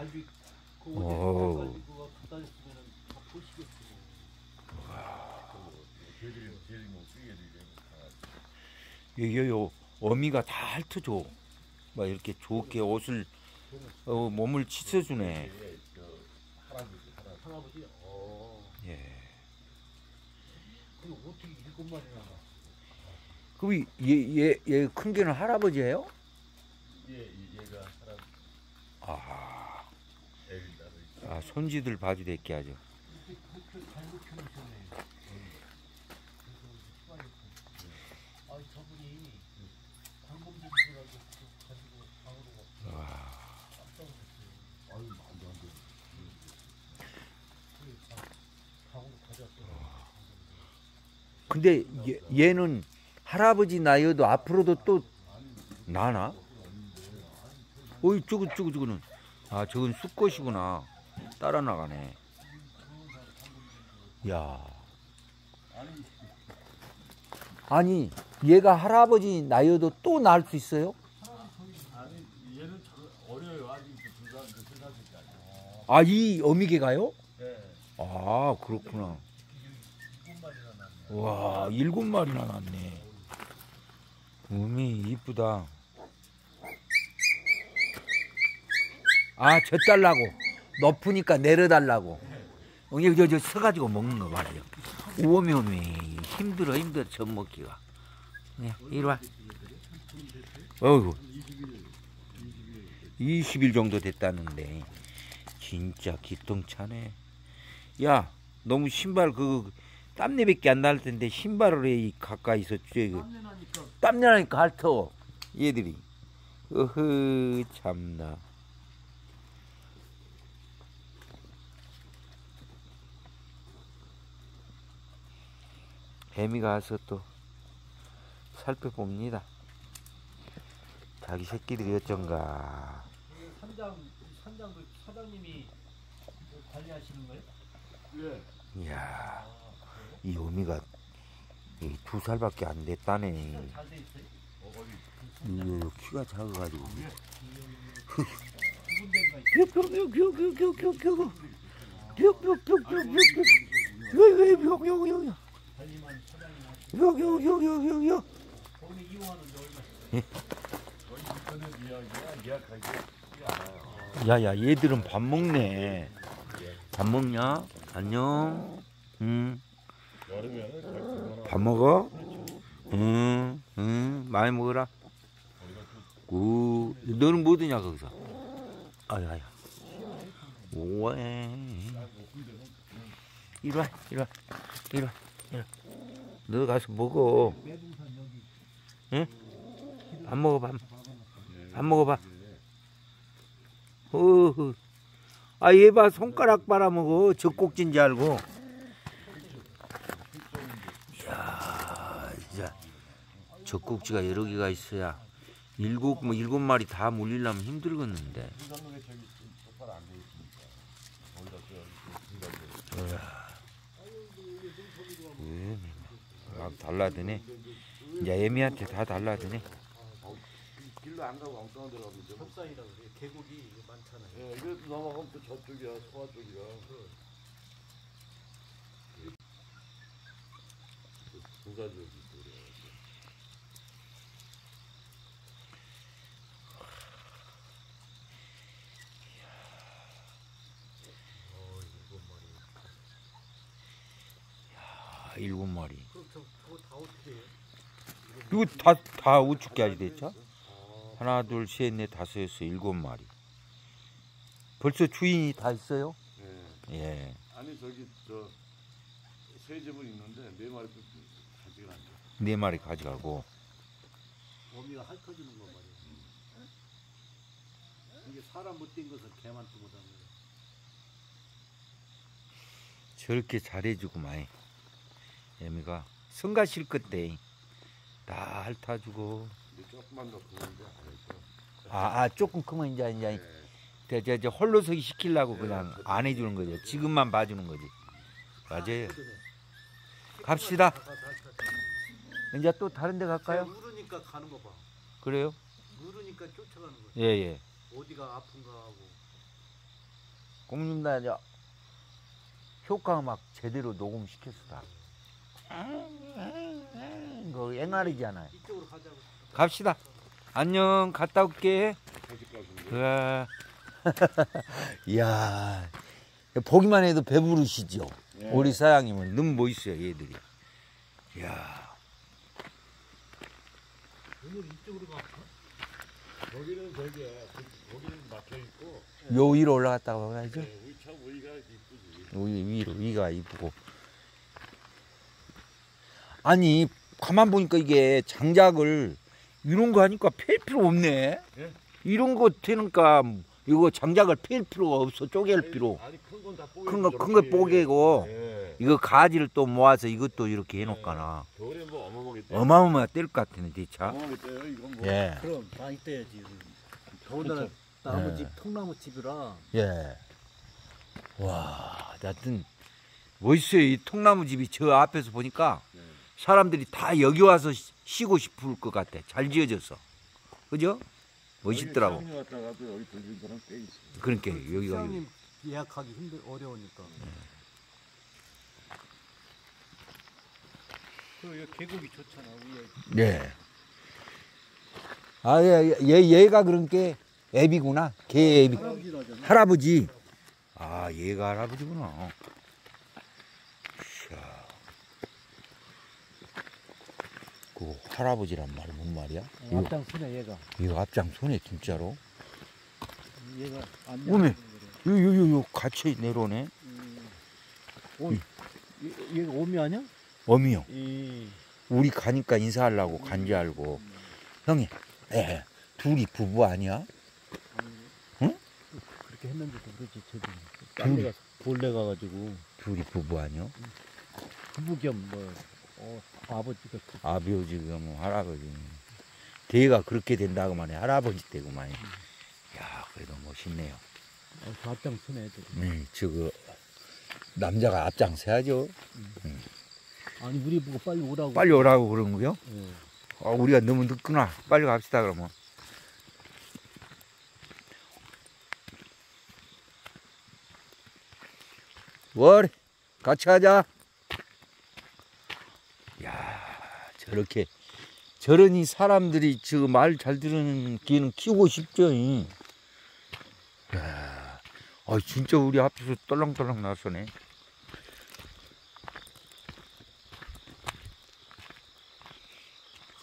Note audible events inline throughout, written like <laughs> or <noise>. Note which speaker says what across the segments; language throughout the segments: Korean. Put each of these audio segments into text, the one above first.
Speaker 1: 갈비 그
Speaker 2: 오.
Speaker 1: 어제 갈비 그거 갖다 줬으면은 다 보시겠지.
Speaker 3: 개들이 개들이 뭐 쓰게 되게
Speaker 2: 이게 요 어미가 다 핥아줘. 막 이렇게 좋게 옷을 어, 몸을.
Speaker 3: 저 할아버지 할아버지.
Speaker 1: 어.
Speaker 2: 예.
Speaker 1: 그 어떻게 일곱 마리나 나?
Speaker 2: 그럼 얘얘얘큰 개는 할아버지예요?
Speaker 3: 얘 얘- 얘가 할아버지
Speaker 2: 아, 아, 손지들 봐도 될게 하죠. 근데 얘, 는 할아버지 나이여도 앞으로도 또 나나? 어이 저거 저거 저거는 아 저건 수컷이구나 따라 나가네. 야. 아니 얘가 할아버지 나이여도 또 날 수 있어요?
Speaker 3: 아니 얘는 저 어려요 아직.
Speaker 2: 아 이 어미개가요?
Speaker 3: 네.
Speaker 2: 아 그렇구나. 와 일곱 마리나 났네. 어미 이쁘다. 아 젖 달라고 높으니까 내려달라고. 어, 여기 저, 저 서가지고 먹는 거 말이야. 오미 오미 힘들어 힘들어 젖 먹기가. 네, 이리 와. 어이구. 20일 정도 됐다는데 진짜 기똥차네. 야, 너무 신발 그 땀내밖에 안 날 텐데 신발을 해 가까이서 쬐
Speaker 1: 땀내나니까
Speaker 2: 땀내니까 핥어 얘들이. 어허 참나. 뱀이가 와서 또 살펴봅니다. 자기 새끼들이 어쩐가.
Speaker 1: 그 산장 산장도 사장님이 그 관리하시는 거예요?
Speaker 3: 예.
Speaker 2: 이야, 이 어미가 이두 살밖에 안 됐다네. 이거 키가 작아가지고.
Speaker 1: 두 군데인가 있어요?
Speaker 2: 뿅뿅뿅뿅뿅뿅뿅뿅. 뿅뿅뿅뿅뿅뿅. 여여여여여.
Speaker 1: 관리만
Speaker 2: 여여여여여.
Speaker 1: 거기 이용하는데 얼마?
Speaker 3: 인터넷 이야기야 예약하기.
Speaker 2: 야야 얘들은 밥 먹네. 밥 먹냐? 안녕. 응. 밥 먹어? 응. 응. 많이 먹어라. 구. 너는 뭐 드냐 거기서? 아야야. 오에. 이리 와. 이리 와. 이리 와. 이리 와. 너 가서 먹어. 응? 밥 먹어 밥. 밥 먹어 봐. 어허. 아, 얘 봐, 손가락 빨아먹어. 젖꼭지인 줄 알고. 이야, 진짜. 젖꼭지가 여러 개가 있어야. 일곱, 뭐, 일곱 마리 다 물리려면 힘들겠는데.
Speaker 3: 불가능에 저기 똑바로 안돼 있으니까 거기다 저
Speaker 2: 음, 막 달라드네. 이제 애미한테 다 달라드네.
Speaker 3: 길로 안 가고 엉뚱한 데로 가면 돼.
Speaker 1: 협사이라고 그래요. 계곡이 이게 많잖아요.
Speaker 3: 예, 이거 넘어가면 또 저쪽이야 소화 쪽이라. 부가적이 그래.
Speaker 2: 아, 일곱 마리.
Speaker 1: 그럼 저 그거 다 어떻게 해요?
Speaker 2: 이거 다, 다 우측 까지 됐죠? 하나, 둘, 셋, 넷, 다섯, 여섯, 일곱 마리. 벌써 주인이 다 있어요?
Speaker 3: 예.
Speaker 2: 예.
Speaker 3: 아니 저기 저 세 집은 있는데 네 마리 가지가 안 돼.
Speaker 2: 네 마리 가져가고.
Speaker 1: 어미가 핥아주는 거 말이에요. 이게 사람 못된 것을 개만 또 못하는 거예요.
Speaker 2: 저렇게 잘해주구만. 애미가 성가실 것때 다 핥아주고.
Speaker 3: 조금만 더 크는데 안 했어.
Speaker 2: 아, 아 조금 크면 이제 이제 저, 저, 저 홀로서기 시키려고 그냥 안 해주는 거죠. 지금만 봐주는 거지. 맞아요. 갑시다. 이제 또 다른 데 갈까요?
Speaker 1: 울으니까 가는 거 봐.
Speaker 2: 그래요?
Speaker 1: 울으니까 쫓아가는 거예요.
Speaker 2: 예, 예.
Speaker 1: 어디가 아픈가 하고.
Speaker 2: 저 효과 음악 제대로 녹음시켰어 다. 그 앵알이잖아요.
Speaker 1: 이쪽으로 가자고.
Speaker 2: 갑시다. 안녕, 갔다 올게. <laughs> 그래. 이야, 보기만 해도 배부르시죠?
Speaker 3: 예.
Speaker 2: 우리 사장님은 너무 멋있어요, 얘들이. 이야.
Speaker 3: 거기는 저기야. 그- 거기는 막혀 있고
Speaker 2: 요 위로 올라갔다가 봐야죠.
Speaker 3: 네, 우리 참 우리가 이쁘지.
Speaker 2: 위, 위로, 위가 이쁘고. 아니, 가만 보니까 이게 장작을 이런 거 하니까 팰 필요 없네.
Speaker 3: 예?
Speaker 2: 이런 거 되니까 이거 장작을 팰 필요가 없어, 쪼갤 필요.
Speaker 3: 아니 큰건다 뽀개.
Speaker 2: 큰 거, 큰거 뽀개고.
Speaker 3: 예.
Speaker 2: 이거 가지를 또 모아서 이것도 이렇게 해놓거나
Speaker 3: 겨울에 뭐 어마어마하게
Speaker 2: 어마어마하게 뗄것 같으네 진짜
Speaker 3: 어마어마하게 떼요 이건 뭐.
Speaker 2: 예.
Speaker 1: 그럼 많이 떼야지. 더군다나. 나무
Speaker 2: 네.
Speaker 1: 집 통나무 집이라
Speaker 2: 예. 와, 하여튼 멋있어요. 이 통나무 집이 저 앞에서 보니까
Speaker 3: 네.
Speaker 2: 사람들이 다 여기 와서 쉬- 쉬고 싶을 것 같아. 잘 지어져서. 그죠? 멋있더라고.
Speaker 3: 여기 여기.
Speaker 2: 그러니까 여기가
Speaker 1: 시장님 예약하기 힘들 어려우니까. 그 여기 계곡이 좋잖아 위에.
Speaker 2: 네. 아, 얘, 얘, 얘가 그런 게 애비구나. 개 애비.
Speaker 1: 할아버지. 아,
Speaker 2: 얘가 할아버지구나. 이야. 그 할아버지란 말이 뭔 말이야? 이거,
Speaker 1: 앞장 서네 얘가.
Speaker 2: 이거 앞장 손에 진짜로.
Speaker 1: 얘가 안
Speaker 2: 오메. 요, 요, 요, 요, 같이 내려오네.
Speaker 1: 오, 얘- 얘가 오미 아니야?
Speaker 2: 어미요.
Speaker 1: 이
Speaker 2: 우리 가니까 인사하려고 간줄 알고. 형이, 에, 둘이 부부 아니야?
Speaker 1: 그렇게 했는지도 모르지 저기. 딴데 가서 볼래 가가지고
Speaker 2: 둘이 부부 아니야?
Speaker 1: 부부 겸뭐 어, 아버지가 그-
Speaker 2: 아버지가 뭐 할아버지. 대가 그렇게 된다고만 해. 할아버지 때구만 해. 야, 그래도 멋있네요.
Speaker 1: 어, 저 앞장 서네 애들.
Speaker 2: 네, 저거 남자가 앞장서야죠.
Speaker 1: 아니 우리 보고 빨리 오라고.
Speaker 2: 빨리 오라고 그런 거요?
Speaker 1: 예.
Speaker 2: 아, 우리가 너무 늦구나. 빨리 갑시다 그러면. 월 같이 가자. 야, 저렇게 저러니 사람들이 저말잘 들으는 개는 키우고 싶죠. 이. 야, 아 진짜 우리 앞에서 떨렁떨렁 나서네.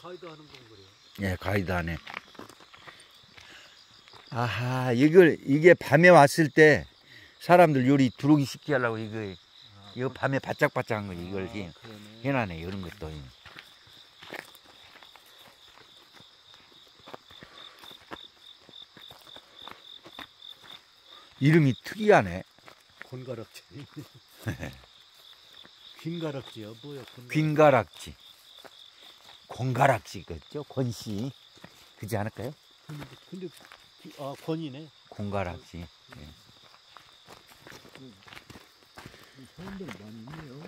Speaker 1: 가이드 하는 건 그래요.
Speaker 2: 예, 가이드 안에. 아하, 이걸, 이게 밤에 왔을 때 사람들 요리 들어오기 쉽게 하려고 이거, 이거 밤에 바짝바짝한 거 이걸 해,
Speaker 1: 아.
Speaker 2: 해놔네, 이런 것도. 이름이 특이하네.
Speaker 1: 곤가락지. 균가락지야 <laughs> 뭐야? 곤가락.
Speaker 2: 균가락지. 곤가락지, 그죠? 권씨. 그지 않을까요?
Speaker 1: 근데, 근데 기- 아 권이네.
Speaker 2: 곤가락지.
Speaker 1: 많이 있네요.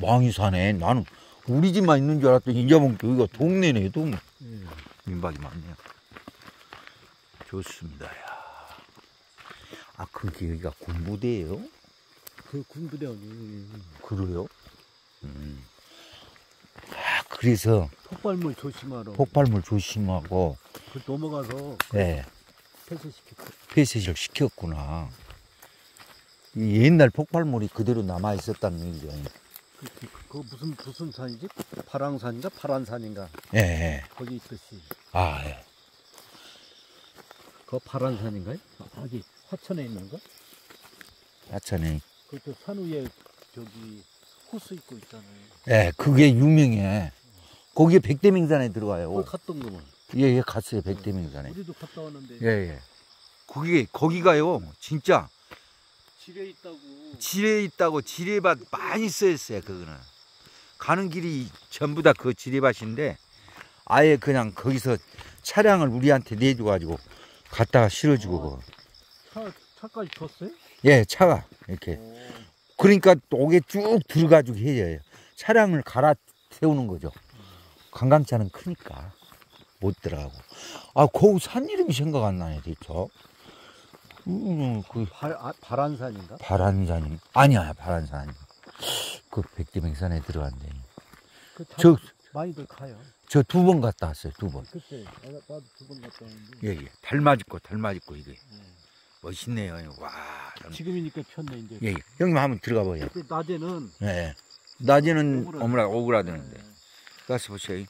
Speaker 2: 많이 사네. 나는 우리 집만 있는 줄 알았더니 이제 보니까 여기가 동네네, 동네.
Speaker 1: 예.
Speaker 2: 민박이 많네요. 좋습니다, 야. 아, 그게 여기가 군부대예요
Speaker 1: 그 군부대원이
Speaker 2: 그래요? 음. 아, 그래서
Speaker 1: 폭발물 조심하라.
Speaker 2: 폭발물 조심하고,
Speaker 1: 그 넘어가서
Speaker 2: 예,
Speaker 1: 폐쇄시켰고.
Speaker 2: 폐쇄를 시켰구나. 이 옛날 폭발물이 그대로 남아 있었다는 얘기죠.
Speaker 1: 그, 그, 그 무슨 무슨 산이지? 파랑산인가 파란산인가
Speaker 2: 예, 예.
Speaker 1: 거기 있듯이.
Speaker 2: 아, 예.
Speaker 1: 그 파란산인가요? 아, 거기 화천에 있는가?
Speaker 2: 하천에.
Speaker 1: 그저 산 위에 저기 호수 있고 있잖아요.
Speaker 2: 예, 그게 유명해. 거기에 백대명산에 들어가요.
Speaker 1: 갔던 거만.
Speaker 2: 예, 예, 갔어요. 백대명산에.
Speaker 1: 우리도 갔다 왔는데
Speaker 2: 예, 예. 거기, 거기가요, 진짜,
Speaker 1: 집에 있다고.
Speaker 2: 지뢰 있다고 지뢰밭 많이 쓰였어요, 그거는. 가는 길이 전부 다 그 지뢰밭인데, 아예 그냥 거기서 차량을 우리한테 내줘가지고, 갖다가 실어주고, 그거.
Speaker 1: 차 차까지 줬어요?
Speaker 2: 예, 차가, 이렇게.
Speaker 1: 오.
Speaker 2: 그러니까 옥에 쭉 들어가지고 해야 차량을 갈아 세우는 거죠. 관광차는 크니까 못 들어가고. 아, 거기 산 이름이 생각 안 나네, 대체. 음, 그
Speaker 1: 발, 아, 발안산인가?
Speaker 2: 바란산이 아니야 바란산 아니야. 그 백제백산에 들어간대.
Speaker 1: 그 다-
Speaker 2: 저
Speaker 1: 많이들 가요.
Speaker 2: 저 두 번 갔다 왔어요 두 번.
Speaker 1: 그때 나도 두 번 갔다 왔는데
Speaker 2: 예, 예. 달맞이고 달맞이고 이게 멋있네요. 와. 참.
Speaker 1: 지금이니까 폈네 이제.
Speaker 2: 예, 예. 형님 한번 들어가 봐요.
Speaker 1: 낮에는
Speaker 2: 예. 예. 낮에는 어머나 오그라드는데. 가서 보세요.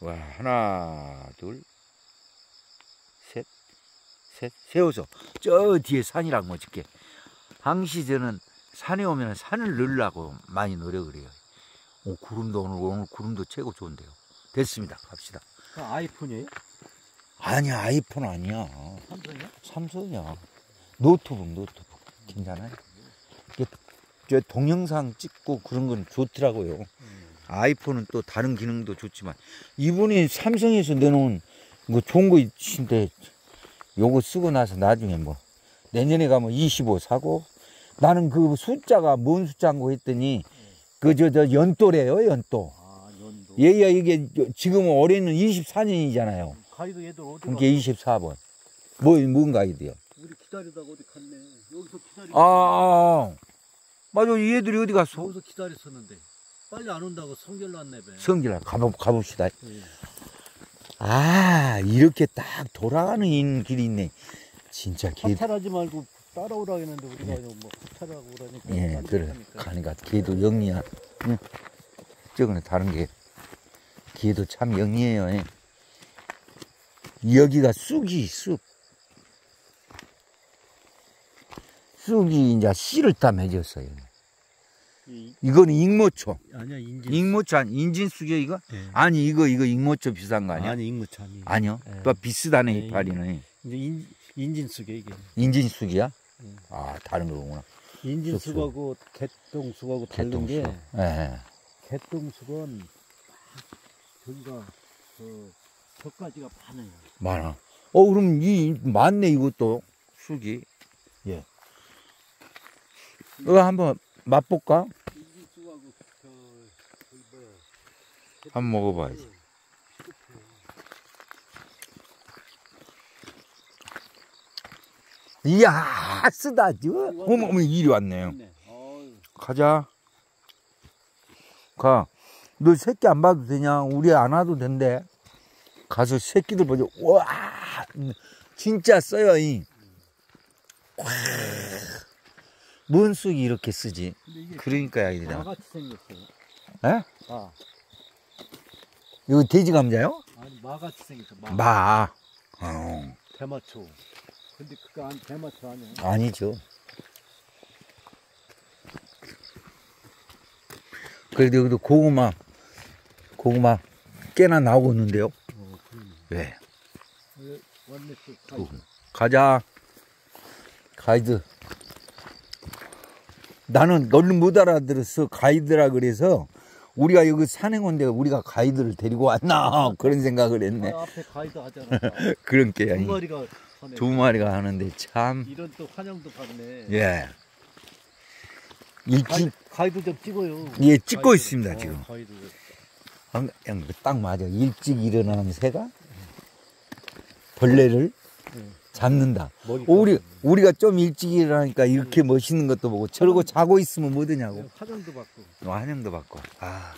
Speaker 2: 와 하나 둘 셋, 셋 세워서 저 뒤에 산이랑 멋있게. 항시 저는 산에 오면 산을 넣으려고 많이 노력을 해요. 오, 구름도 오늘 오늘 구름도 최고 좋은데요. 됐습니다. 갑시다.
Speaker 1: 그 아이폰이에요?
Speaker 2: 아니야 아이폰 아니야.
Speaker 1: 삼성이야?
Speaker 2: 삼성이야. 노트북 노트북 괜찮아요. 이게 저 동영상 찍고 그런 건 좋더라고요. 아이폰은 또 다른 기능도 좋지만 이분이 삼성에서 내놓은 뭐 좋은 거 있는데 요거 쓰고 나서 나중에 뭐 내년에 가면 25 사고 나는 그 숫자가 뭔 숫자인 거 했더니 그 저 저 연도래요 연도
Speaker 1: 아 연도.
Speaker 2: 얘가 이게 지금 올해는 24년이잖아요
Speaker 1: 가이드 얘들 어디
Speaker 2: 그러니까 24번 뭐 뭔 가 이디요
Speaker 1: 우리 기다리다가 어디 갔네. 여기서 기다리.
Speaker 2: 아, 아, 아. 맞아 얘들이 어디 갔어
Speaker 1: 여기서 기다렸었는데 빨리 안 온다고 성결 났네 배.
Speaker 2: 성질아 가보, 가봅시다
Speaker 1: 예.
Speaker 2: 아 이렇게 딱 돌아가는 이 길이 있네 진짜 개
Speaker 1: 하탈하지 말고 따라오라 했는데 우리가 뭐 하탈하고 그러니까
Speaker 2: 예,
Speaker 1: 딴
Speaker 2: 그래.
Speaker 1: 가니까
Speaker 2: 걔도 영리야. 응. 저거는 다른 게, 걔도 참 영리해요. 예. 여기가 쑥이, 쑥. 쑥이 이제 씨를 다 맺었어요.
Speaker 1: 이-
Speaker 2: 이거는 익모초.
Speaker 1: 아니야 인진.
Speaker 2: 익모초 아니, 인진쑥이요, 이거?
Speaker 1: 예.
Speaker 2: 아니, 이거, 이거 익모초 비싼 거 아니야?
Speaker 1: 아니 인무차 아니.
Speaker 2: 아니요.
Speaker 1: 예.
Speaker 2: 또 비슷하네,
Speaker 1: 예,
Speaker 2: 이파리는.
Speaker 1: 이제 인 인진 쑥에 이게.
Speaker 2: 인진쑥이야?
Speaker 1: 음.
Speaker 2: 아, 다른 거구나.
Speaker 1: 인진 쑥하고 개똥쑥하고 다른 게
Speaker 2: 개똥쑥. 예.
Speaker 1: 개똥쑥은 저기가 그 젓가지가 많아요.
Speaker 2: 많아. 어, 그럼 이, 많네, 이것도. 쑥이. 예. 이거 한번 맛볼까? 한번 먹어봐야지. 이야, 쓰다, 저. 어머, 어머, 이리 왔네요. 가자. 가. 너 새끼 안 봐도 되냐? 우리 안 와도 된대. 가서 새끼들 보자. 와, 진짜 써요, 이. 와. 뭔 쑥이 이렇게 쓰지? 그러니까 아이들아.
Speaker 1: 마같이 생겼어요.
Speaker 2: 에?
Speaker 1: 마.
Speaker 2: 이거 돼지 감자요?
Speaker 1: 아니 마같이 생겼어. 마.
Speaker 2: 마. 어,
Speaker 1: 대마초. 근데 그거 안 대마초 아니야.
Speaker 2: 아니죠. 그래도 여기도 고구마, 고구마 꽤나 나오고 있는데요.
Speaker 1: 어.
Speaker 2: 왜?
Speaker 1: 쑥
Speaker 2: 고-
Speaker 1: 가이드.
Speaker 2: 가자. 가이드. 나는 얼른 못 알아들었어. 가이드라 그래서 우리가 여기 산행 온데 우리가 가이드를 데리고 왔나 <laughs> 그런 생각을 했네.
Speaker 1: 아, 앞에 가이드 하잖아. <laughs>
Speaker 2: 그런
Speaker 1: 게두
Speaker 2: 아니.
Speaker 1: 마리가 하네.
Speaker 2: 두 마리가 하는데 참.
Speaker 1: 이런 또 환영도 받네.
Speaker 2: 예. 일찍
Speaker 1: 가이드, 가이드 좀 찍어요.
Speaker 2: 예, 찍고
Speaker 1: 가이드.
Speaker 2: 있습니다,
Speaker 1: 어,
Speaker 2: 지금.
Speaker 1: 가이드.
Speaker 2: 아, 딱 맞아. 일찍 일어나는 새가 벌레를
Speaker 1: 응.
Speaker 2: 잡는다. 우리 우리가 좀 일찍 일어나니까 이렇게 멋있는 것도 보고 저러고 자고 있으면 뭐드냐고.
Speaker 1: 화장도 받고.
Speaker 2: 환영도 받고. 아,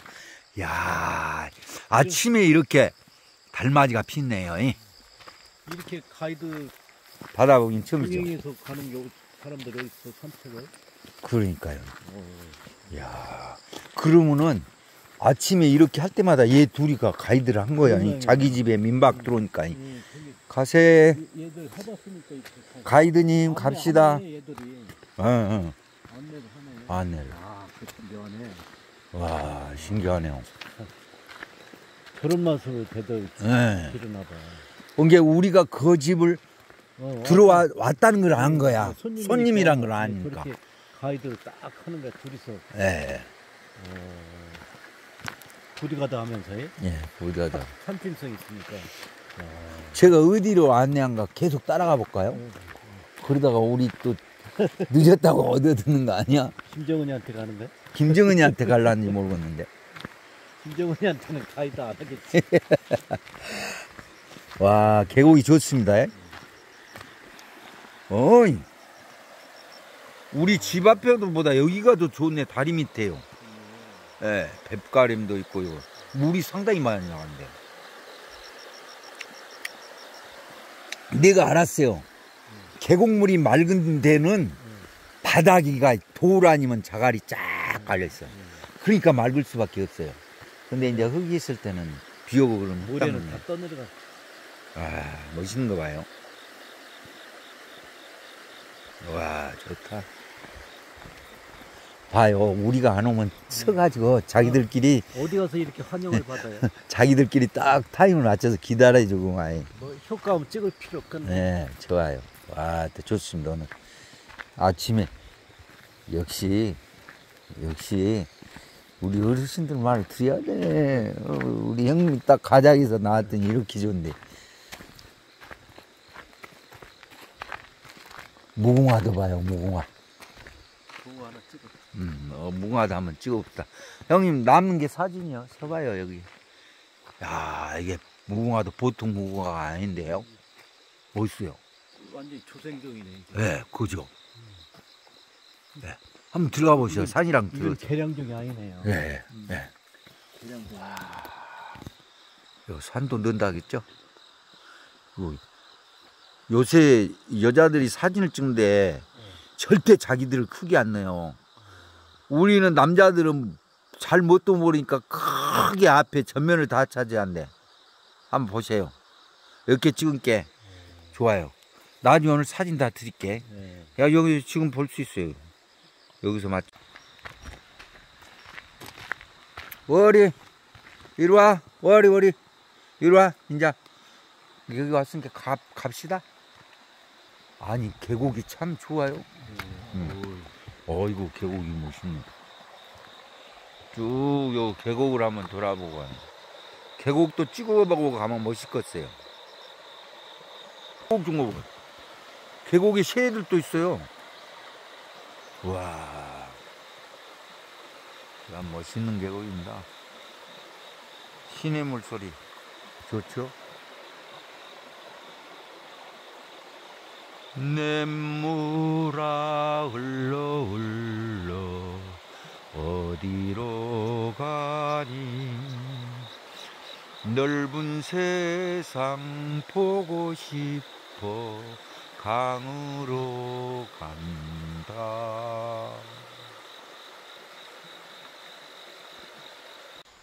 Speaker 2: 야, 아침에 이렇게 달맞이가 핀네요. 이.
Speaker 1: 이렇게 가이드
Speaker 2: 바다 보긴 처음이죠.
Speaker 1: 흥행에서 가는 요 사람들이 있어 산책을.
Speaker 2: 그러니까요.
Speaker 1: 어.
Speaker 2: 야, 그러면은 아침에 이렇게 할 때마다 얘 둘이가 가이드를 한 거야. 이 자기 집에 민박 들어오니까. 이.
Speaker 1: 음,
Speaker 2: 가세.
Speaker 1: 가-
Speaker 2: 가이드님 갑시다. 어, 어.
Speaker 1: 안내를. 아,
Speaker 2: 와, 신기하네요.
Speaker 1: 그런 맛으로 배들
Speaker 2: 예.
Speaker 1: 기르나 봐.
Speaker 2: 이게 우리가 그 집을
Speaker 1: 어,
Speaker 2: 들어와 왔다는 걸 안 거야.
Speaker 1: 어, 손님이니까
Speaker 2: 손님이란 걸 아니까.
Speaker 1: 가이드를 딱 하는 거야 둘이서
Speaker 2: 예.
Speaker 1: 어, 둘이 가다 하면서 해?
Speaker 2: 예, 보자다.
Speaker 1: 산짐성 있으니까.
Speaker 2: 제가 어디로 안내한가 계속 따라가 볼까요? 그러다가 우리 또 늦었다고 얻어듣는 거 아니야?
Speaker 1: 김정은이한테 가는 거야?
Speaker 2: 김정은이한테 갈라는지 모르겠는데.
Speaker 1: 김정은이한테는 가이드 안 하겠지. <laughs>
Speaker 2: 와, 계곡이 좋습니다. 예. 어이, 우리 집 앞에보다 여기가 더 좋네 다리 밑에요. 예, 뱃가림도 있고요. 물이 상당히 많이 나간대. 내가 알았어요. 계곡물이 맑은 데는 바닥이가 돌 아니면 자갈이 쫙 깔려있어. 그러니까 맑을 수밖에 없어요. 근데 이제 흙이 있을 때는 비 오고 그러면 흙
Speaker 1: 모래는. 다 떠내려가.
Speaker 2: 아, 멋있는 거 봐요. 와, 좋다. 봐요. 우리가 안 오면 서가지고 자기들끼리,
Speaker 1: 어디 가서 이렇게 환영을 받아요? <laughs>
Speaker 2: 자기들끼리 딱 타임을 맞춰서 기다려주고, 아이.
Speaker 1: 뭐 효과음 찍을 필요 없겠네.
Speaker 2: 네, 좋아요. 와, 또 좋습니다. 오늘 아침에 역시 역시 우리 어르신들 말을 들어야 돼. 어, 우리 형님 딱 가작에서 나왔더니 이렇게 좋은데. 무궁화도 봐요, 무궁화.
Speaker 1: 그거 하나 찍어.
Speaker 2: 음, 어, 무궁화도 한번 찍어봅시다. 형님 남는 게 사진이요. 서봐요 여기. 야, 이게 무궁화도 보통 무궁화가 아닌데요. 멋있어요.
Speaker 1: 완전히 조생종이네. 이제.
Speaker 2: 네, 그죠. 네. 한번 들어가 보시죠. 산이랑 들어.
Speaker 1: 이건 계량종이 아니네요.
Speaker 2: 네, 네.
Speaker 1: 계량종.
Speaker 2: 요 산도 넣는다겠죠? 요- 요새 여자들이 사진을 찍는데 절대 자기들을 크게 안 넣어요. 우리는 남자들은 잘 못도 모르니까 크게 앞에 전면을 다 차지한대. 한번 보세요. 이렇게 찍은 게 좋아요. 나중에 오늘 사진 다 드릴게.
Speaker 1: 네.
Speaker 2: 야 여기 지금 볼 수 있어요. 여기서 맞. 월이 이리 와 월이 월이 이리 와 인자 여기 왔으니까 갑 갑시다. 아니 계곡이 참 좋아요. 음. 어이구 계곡이 멋있네. 쭉요 계곡을 한번 돌아보고 가요. 계곡도 찍어보고 가면 멋있겠어요. 계곡 좀 보고. 계곡에 새들도 있어요. 와, 참 멋있는 계곡입니다. 신의 물소리 좋죠? 냇물아 흘러 흘러 어디로 가니 넓은 세상 보고 싶어 강으로 간다.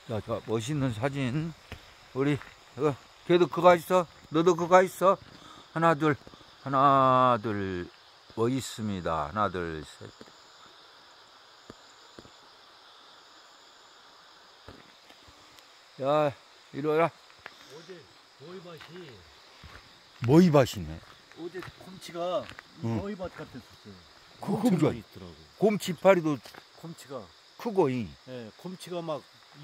Speaker 2: 자, 자, 멋있는 사진. 우리, 어, 걔도 그가 있어. 너도 그가 있어. 하나, 둘, 하나, 둘, 멋있습니다. 하나, 둘, 셋. 야, 이리 와라.
Speaker 1: 어제 보이밭이
Speaker 2: 모이밭이네.
Speaker 1: 어제 곰치가
Speaker 2: 응.
Speaker 1: 보이밭 같았었어요.
Speaker 2: 좋아.
Speaker 1: 많이 있더라고.
Speaker 2: 곰치 파리도
Speaker 1: 곰치가
Speaker 2: 크고, 이.
Speaker 1: 예, 곰치가 막이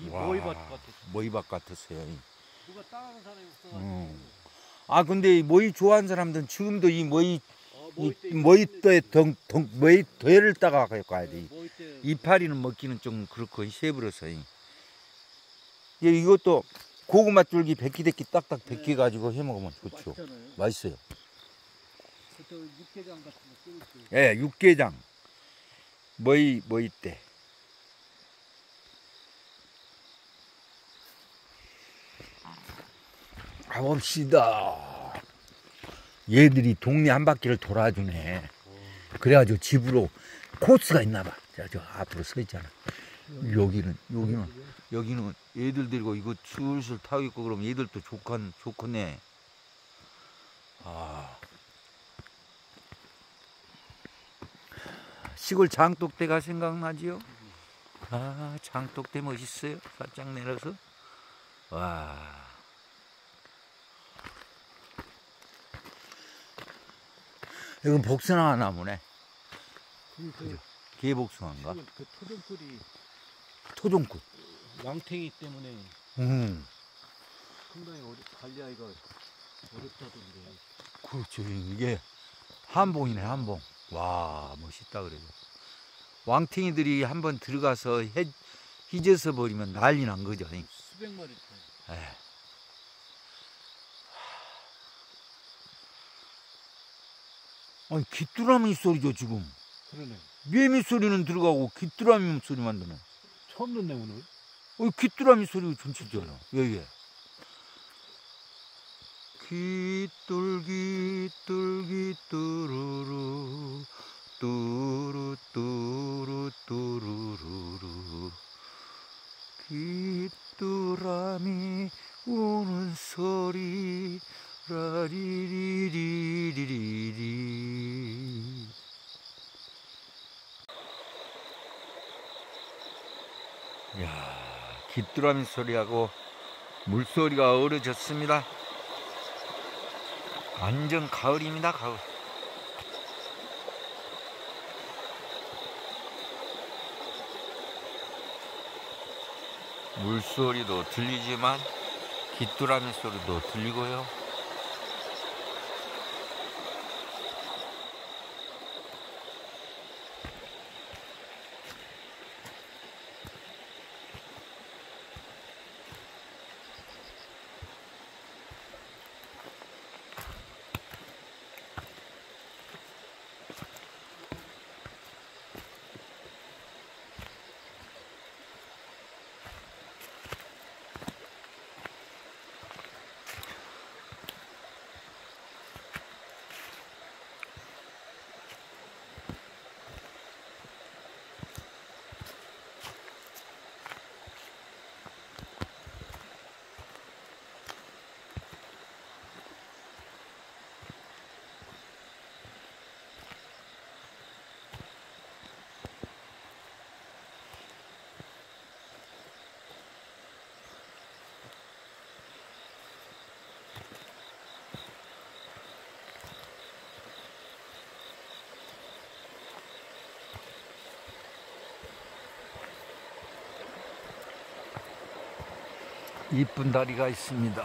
Speaker 2: 와,
Speaker 1: 보이밭 같았어.
Speaker 2: 모이밭 같았어요. 이.
Speaker 1: 누가 따라하는 사람이 없어가지고.
Speaker 2: 음. 아, 근데 이 모이 좋아하는 사람들은 지금도 이 모이,
Speaker 1: 어, 이때
Speaker 2: 모이또에 덩, 덩, 모이 되를 따가 가야 돼.
Speaker 1: 때
Speaker 2: 이파리는 먹기는 좀 그렇고 세부러서 이. 예, 이것도 고구마 줄기 백기백기 딱딱 백기 가지고 해 먹으면 좋죠.
Speaker 1: 맛있잖아요.
Speaker 2: 맛있어요.
Speaker 1: 육개장 같은 거 끓일 때.
Speaker 2: 예, 육개장. 모이 모이 때. 가봅시다. 얘들이 동네 한 바퀴를 돌아주네. 그래가지고 집으로 코스가 있나 봐. 자, 저 앞으로 서 있잖아. 여기는, 여기는, 여기는 얘들 들고 이거 술술 타고 있고 그러면 얘들도 좋건, 좋겠네. 아. 시골 장독대가 생각나지요? 아, 장독대 멋있어요. 살짝 내려서. 와. 이건 복숭아 나무네.
Speaker 1: 그, 그,
Speaker 2: 개복숭아인가?
Speaker 1: 그, 그 토종꿀이
Speaker 2: 토종꽃.
Speaker 1: 왕탱이 때문에
Speaker 2: 음.
Speaker 1: 상당히 어려, 관리하기가 어렵다던데.
Speaker 2: 그렇죠. 이게 한봉이네, 한봉. 와, 멋있다, 그래도. 왕탱이들이 한번 들어가서 해, 휘져서 버리면 난리 난 거죠. 이.
Speaker 1: 수백 마리 돼.
Speaker 2: 에 아니, 귀뚜라미 소리죠, 지금.
Speaker 1: 그러네.
Speaker 2: 매미 소리는 들어가고 귀뚜라미 소리만 드네.
Speaker 1: 처음 듣네 오늘.
Speaker 2: 어, 귀뚜라미 소리가 전체잖아. 예, 예. 귀뚤, 귀뚤, 귀뚜루루. 뚜루, 뚜루, 뚜루루루. 귀뚜라미 우는 소리. 라리리리리리리. 야, 귀뚜라미 소리하고 물소리가 어우러졌습니다. 완전 가을입니다, 가을. 물소리도 들리지만 귀뚜라미 소리도 들리고요. 이쁜 다리가 있습니다.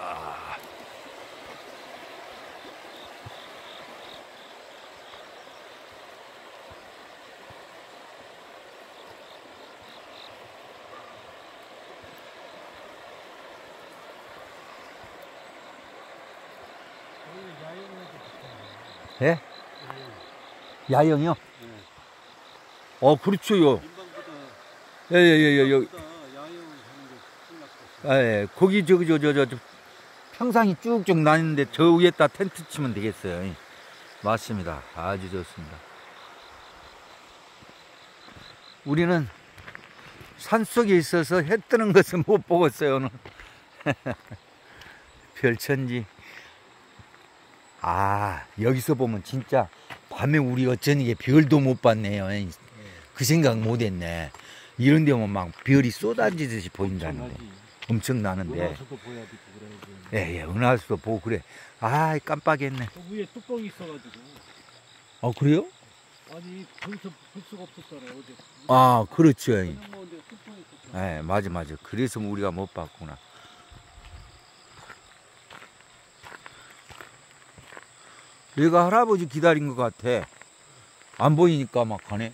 Speaker 2: 예? 야영이요? 어, 그렇죠요. 예, 예, 예, 예. 여-
Speaker 1: 보다 야영 하는 게 큰일 났어.
Speaker 2: 아, 예. 거기 저기 저 저 저 평상이 쭉쭉 나는데 저 위에다 텐트 치면 되겠어요. 예. 맞습니다. 아주 좋습니다. 우리는 산 속에 있어서 해 뜨는 것은 <laughs> 못 보겠어요. 오늘 <laughs> 별천지. 아 여기서 보면 진짜 밤에 우리 어쩌니게 별도 못 봤네요. 예. 그 생각 못 했네. 이런 데 오면 막 별이 쏟아지듯이 보인다는데. 엄청나는데. 예, 예, 은하수도 보고 그래. 아, 깜빡했네.
Speaker 1: 또 위에 뚜껑이 있어가지고.
Speaker 2: 아, 그래요?
Speaker 1: 아니 거기서 볼 수가 없었잖아 어제.
Speaker 2: 아, 그렇죠. 예. 맞아, 맞아. 그래서 우리가 못 봤구나. 얘가 할아버지 기다린 것 같아. 안 보이니까 막 가네.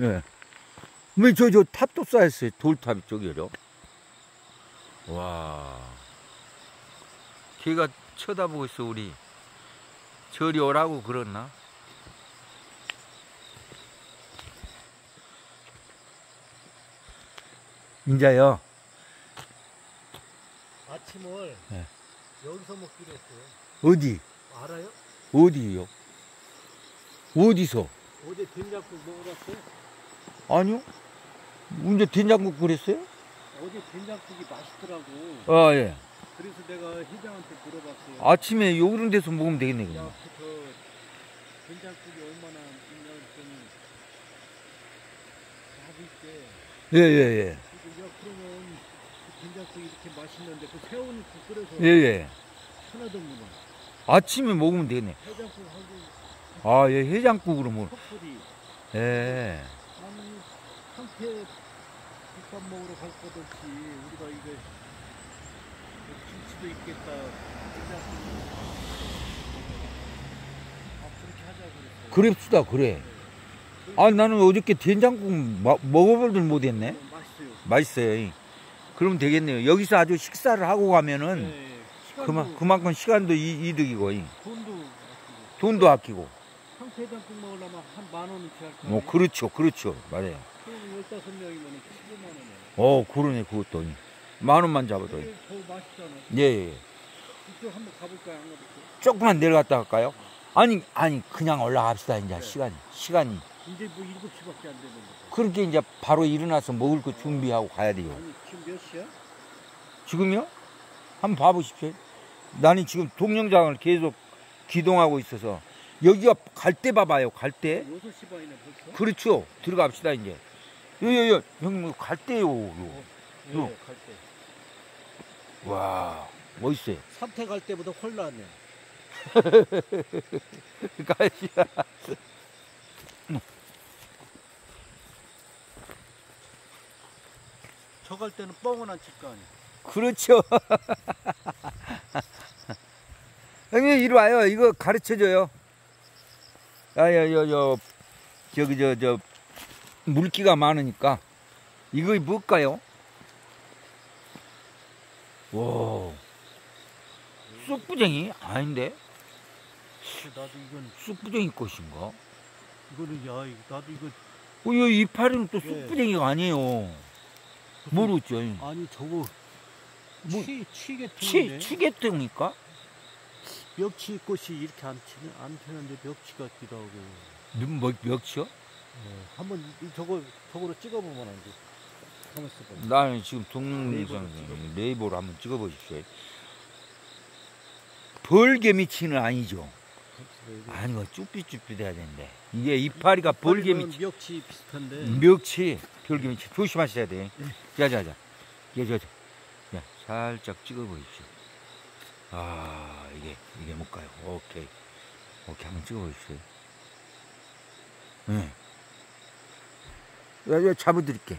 Speaker 2: 예. 왜 저, 저 탑도 쌓였어요. 돌탑이 쪽이요. 와. 걔가 쳐다보고 있어, 우리. 저리 오라고 그랬나? 인자요.
Speaker 1: 아침을
Speaker 2: 네.
Speaker 1: 여기서 먹기로 했어요.
Speaker 2: 어디?
Speaker 1: 알아요?
Speaker 2: 어디요? 어디서?
Speaker 1: 어제 된장국 먹어봤어요?
Speaker 2: 아니요. 언제 된장국 그랬어요?
Speaker 1: 어제 된장국이 맛있더라고.
Speaker 2: 아, 예.
Speaker 1: 그래서 내가 회장한테 물어봤어요.
Speaker 2: 아침에 요런 데서 먹으면 되겠네,
Speaker 1: 야,
Speaker 2: 그냥.
Speaker 1: 그, 저, 된장국이 얼마나 있냐 그랬더니, 밥이 있대.
Speaker 2: 예, 예, 예.
Speaker 1: 그래서 야, 그러면 그 된장국이 이렇게 맛있는데 그 새우육국 끓여서
Speaker 2: 예, 예.
Speaker 1: 하나더구만.
Speaker 2: 아침에 먹으면 되겠네.
Speaker 1: 해장국 하고
Speaker 2: 아, 예, 해장국으로 뭐.
Speaker 1: 컵풀이.
Speaker 2: 예.
Speaker 1: 아니, 상태 국 밥 먹으러 갈 거듯이 우리가 이게 김치도 있겠다. 아.
Speaker 2: 그럽시다, 그래. 아, 나는 어저께 된장국 마- 먹어보질 못했네.
Speaker 1: 어, 맛있어요.
Speaker 2: 맛있어요. 그러면 되겠네요. 여기서 아주 식사를 하고 가면은
Speaker 1: 네,
Speaker 2: 그만, 그만큼 시간도 이, 이득이고, 이.
Speaker 1: 돈도 아끼고
Speaker 2: 돈도 아끼고.
Speaker 1: 상태 육회장국 먹으려면 한 만 원어치 할 거야.
Speaker 2: 뭐 그렇죠, 그렇죠, 맞아요.
Speaker 1: 그럼 15명이면 15만 원이야.
Speaker 2: 어, 그러네, 그것도 만 원만 잡아도.
Speaker 1: 더 맛있잖아.
Speaker 2: 예, 예.
Speaker 1: 이쪽 한번 가볼까요? 안 가볼까요?
Speaker 2: 조금만 내려갔다 갈까요? 아니, 아니, 그냥 올라갑시다, 이제 시간이, 시간이.
Speaker 1: 이제 뭐 7시밖에 안 되는데.
Speaker 2: 그렇게 이제 바로 일어나서 먹을 거 준비하고 가야 돼요.
Speaker 1: 아니, 지금 몇 시야?
Speaker 2: 지금요? 한번 봐보십시오. 나는 지금 동영장을 계속 기동하고 있어서 여기가 갈 때 봐봐요. 갈 때.
Speaker 1: 6시 반이네 벌써?
Speaker 2: 그렇죠. 들어갑시다 이제. 요요요 형님 갈 때요. 요.
Speaker 1: 예,
Speaker 2: 요.
Speaker 1: 갈 때.
Speaker 2: 와 멋있어요.
Speaker 1: 삼태 갈 때보다 훨 낫네.
Speaker 2: 가시다.
Speaker 1: 저갈 때는 뻥은 안 칠 거 아니야.
Speaker 2: 그렇죠. <laughs> 형님 이리 와요. 이거 가르쳐줘요. 야야야 야 저기 저 저 물기가 많으니까 이거 뭘까요? 와 쑥부쟁이 아닌데
Speaker 1: 나도 이건
Speaker 2: 쑥부쟁이 꽃인가?
Speaker 1: 이거는 야 나도 이거
Speaker 2: 어, 이 이파리는 또
Speaker 1: 예.
Speaker 2: 쑥부쟁이가 아니에요. 모르겠죠.
Speaker 1: 아니 저거
Speaker 2: 뭐,
Speaker 1: 취 트는데
Speaker 2: 치개뜨니까
Speaker 1: 멱치 꽃이 이렇게 안 치는 안 피는데 멱치 같기도 하고.
Speaker 2: 뭐 멱치요?
Speaker 1: 네. 한번 이- 저거 저거로 찍어보면 안 돼. 가만.
Speaker 2: 나는 지금 동영상
Speaker 1: 네이버로
Speaker 2: 네이버로 한번 찍어보십시오. 벌개미치는 아니죠. 아니고 쭈삣쭈삣해야 되는데 이게 이파리가 벌개미치,
Speaker 1: 멱치 비슷한데.
Speaker 2: 멱치, 벌개미치 조심하셔야 돼. 자자자, 예저저, 야 살짝 찍어보십시오. 아 이게 이게 뭘까요? 오케이, 오케이 한번 찍어보십시오. 네. 야, 야 잡아드릴게.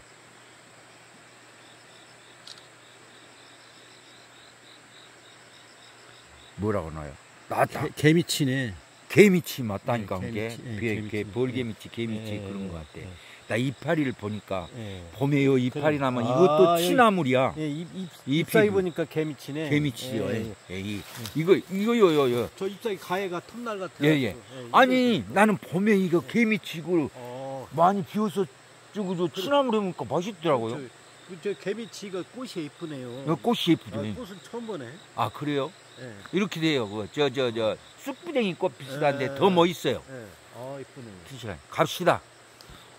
Speaker 2: 뭐라고 나요? 나다.
Speaker 1: 개미치네.
Speaker 2: 개미치 맞다니까
Speaker 1: 네,
Speaker 2: 그게
Speaker 1: 개미치, 네,
Speaker 2: 개,
Speaker 1: 개미치.
Speaker 2: 개, 벌개미치 개미치
Speaker 1: 네,
Speaker 2: 그런
Speaker 1: 네,
Speaker 2: 것 같아
Speaker 1: 네.
Speaker 2: 나 이파리를 보니까
Speaker 1: 예.
Speaker 2: 봄에 요 이파리
Speaker 1: 그래.
Speaker 2: 나면
Speaker 1: 아,
Speaker 2: 이것도
Speaker 1: 예.
Speaker 2: 치나물이야
Speaker 1: 예, 입, 입,
Speaker 2: 잎이
Speaker 1: 잎사귀
Speaker 2: 그-
Speaker 1: 보니까 개미치네.
Speaker 2: 개미치요
Speaker 1: 예,
Speaker 2: 예,
Speaker 1: 예.
Speaker 2: 예, 이, 이거 이거요 요 요
Speaker 1: 저 잎사귀 가해가 톱날 같아.
Speaker 2: 예, 예. 아니 나는 봄에 이거 개미치고
Speaker 1: 어.
Speaker 2: 많이 비워서 저거 저 치나물 해먹으니까 맛있더라고요
Speaker 1: 저, 그, 저 개미치가 꽃이 예쁘네요.
Speaker 2: 이거 꽃이
Speaker 1: 아,
Speaker 2: 예쁘죠
Speaker 1: 꽃은 처음 보네.
Speaker 2: 아 그래요
Speaker 1: 예.
Speaker 2: 이렇게 돼요 저 저 저 쑥부쟁이 꽃 비슷한데
Speaker 1: 예.
Speaker 2: 더 멋있어요
Speaker 1: 예. 아, 예쁘네.
Speaker 2: 시간 갑시다.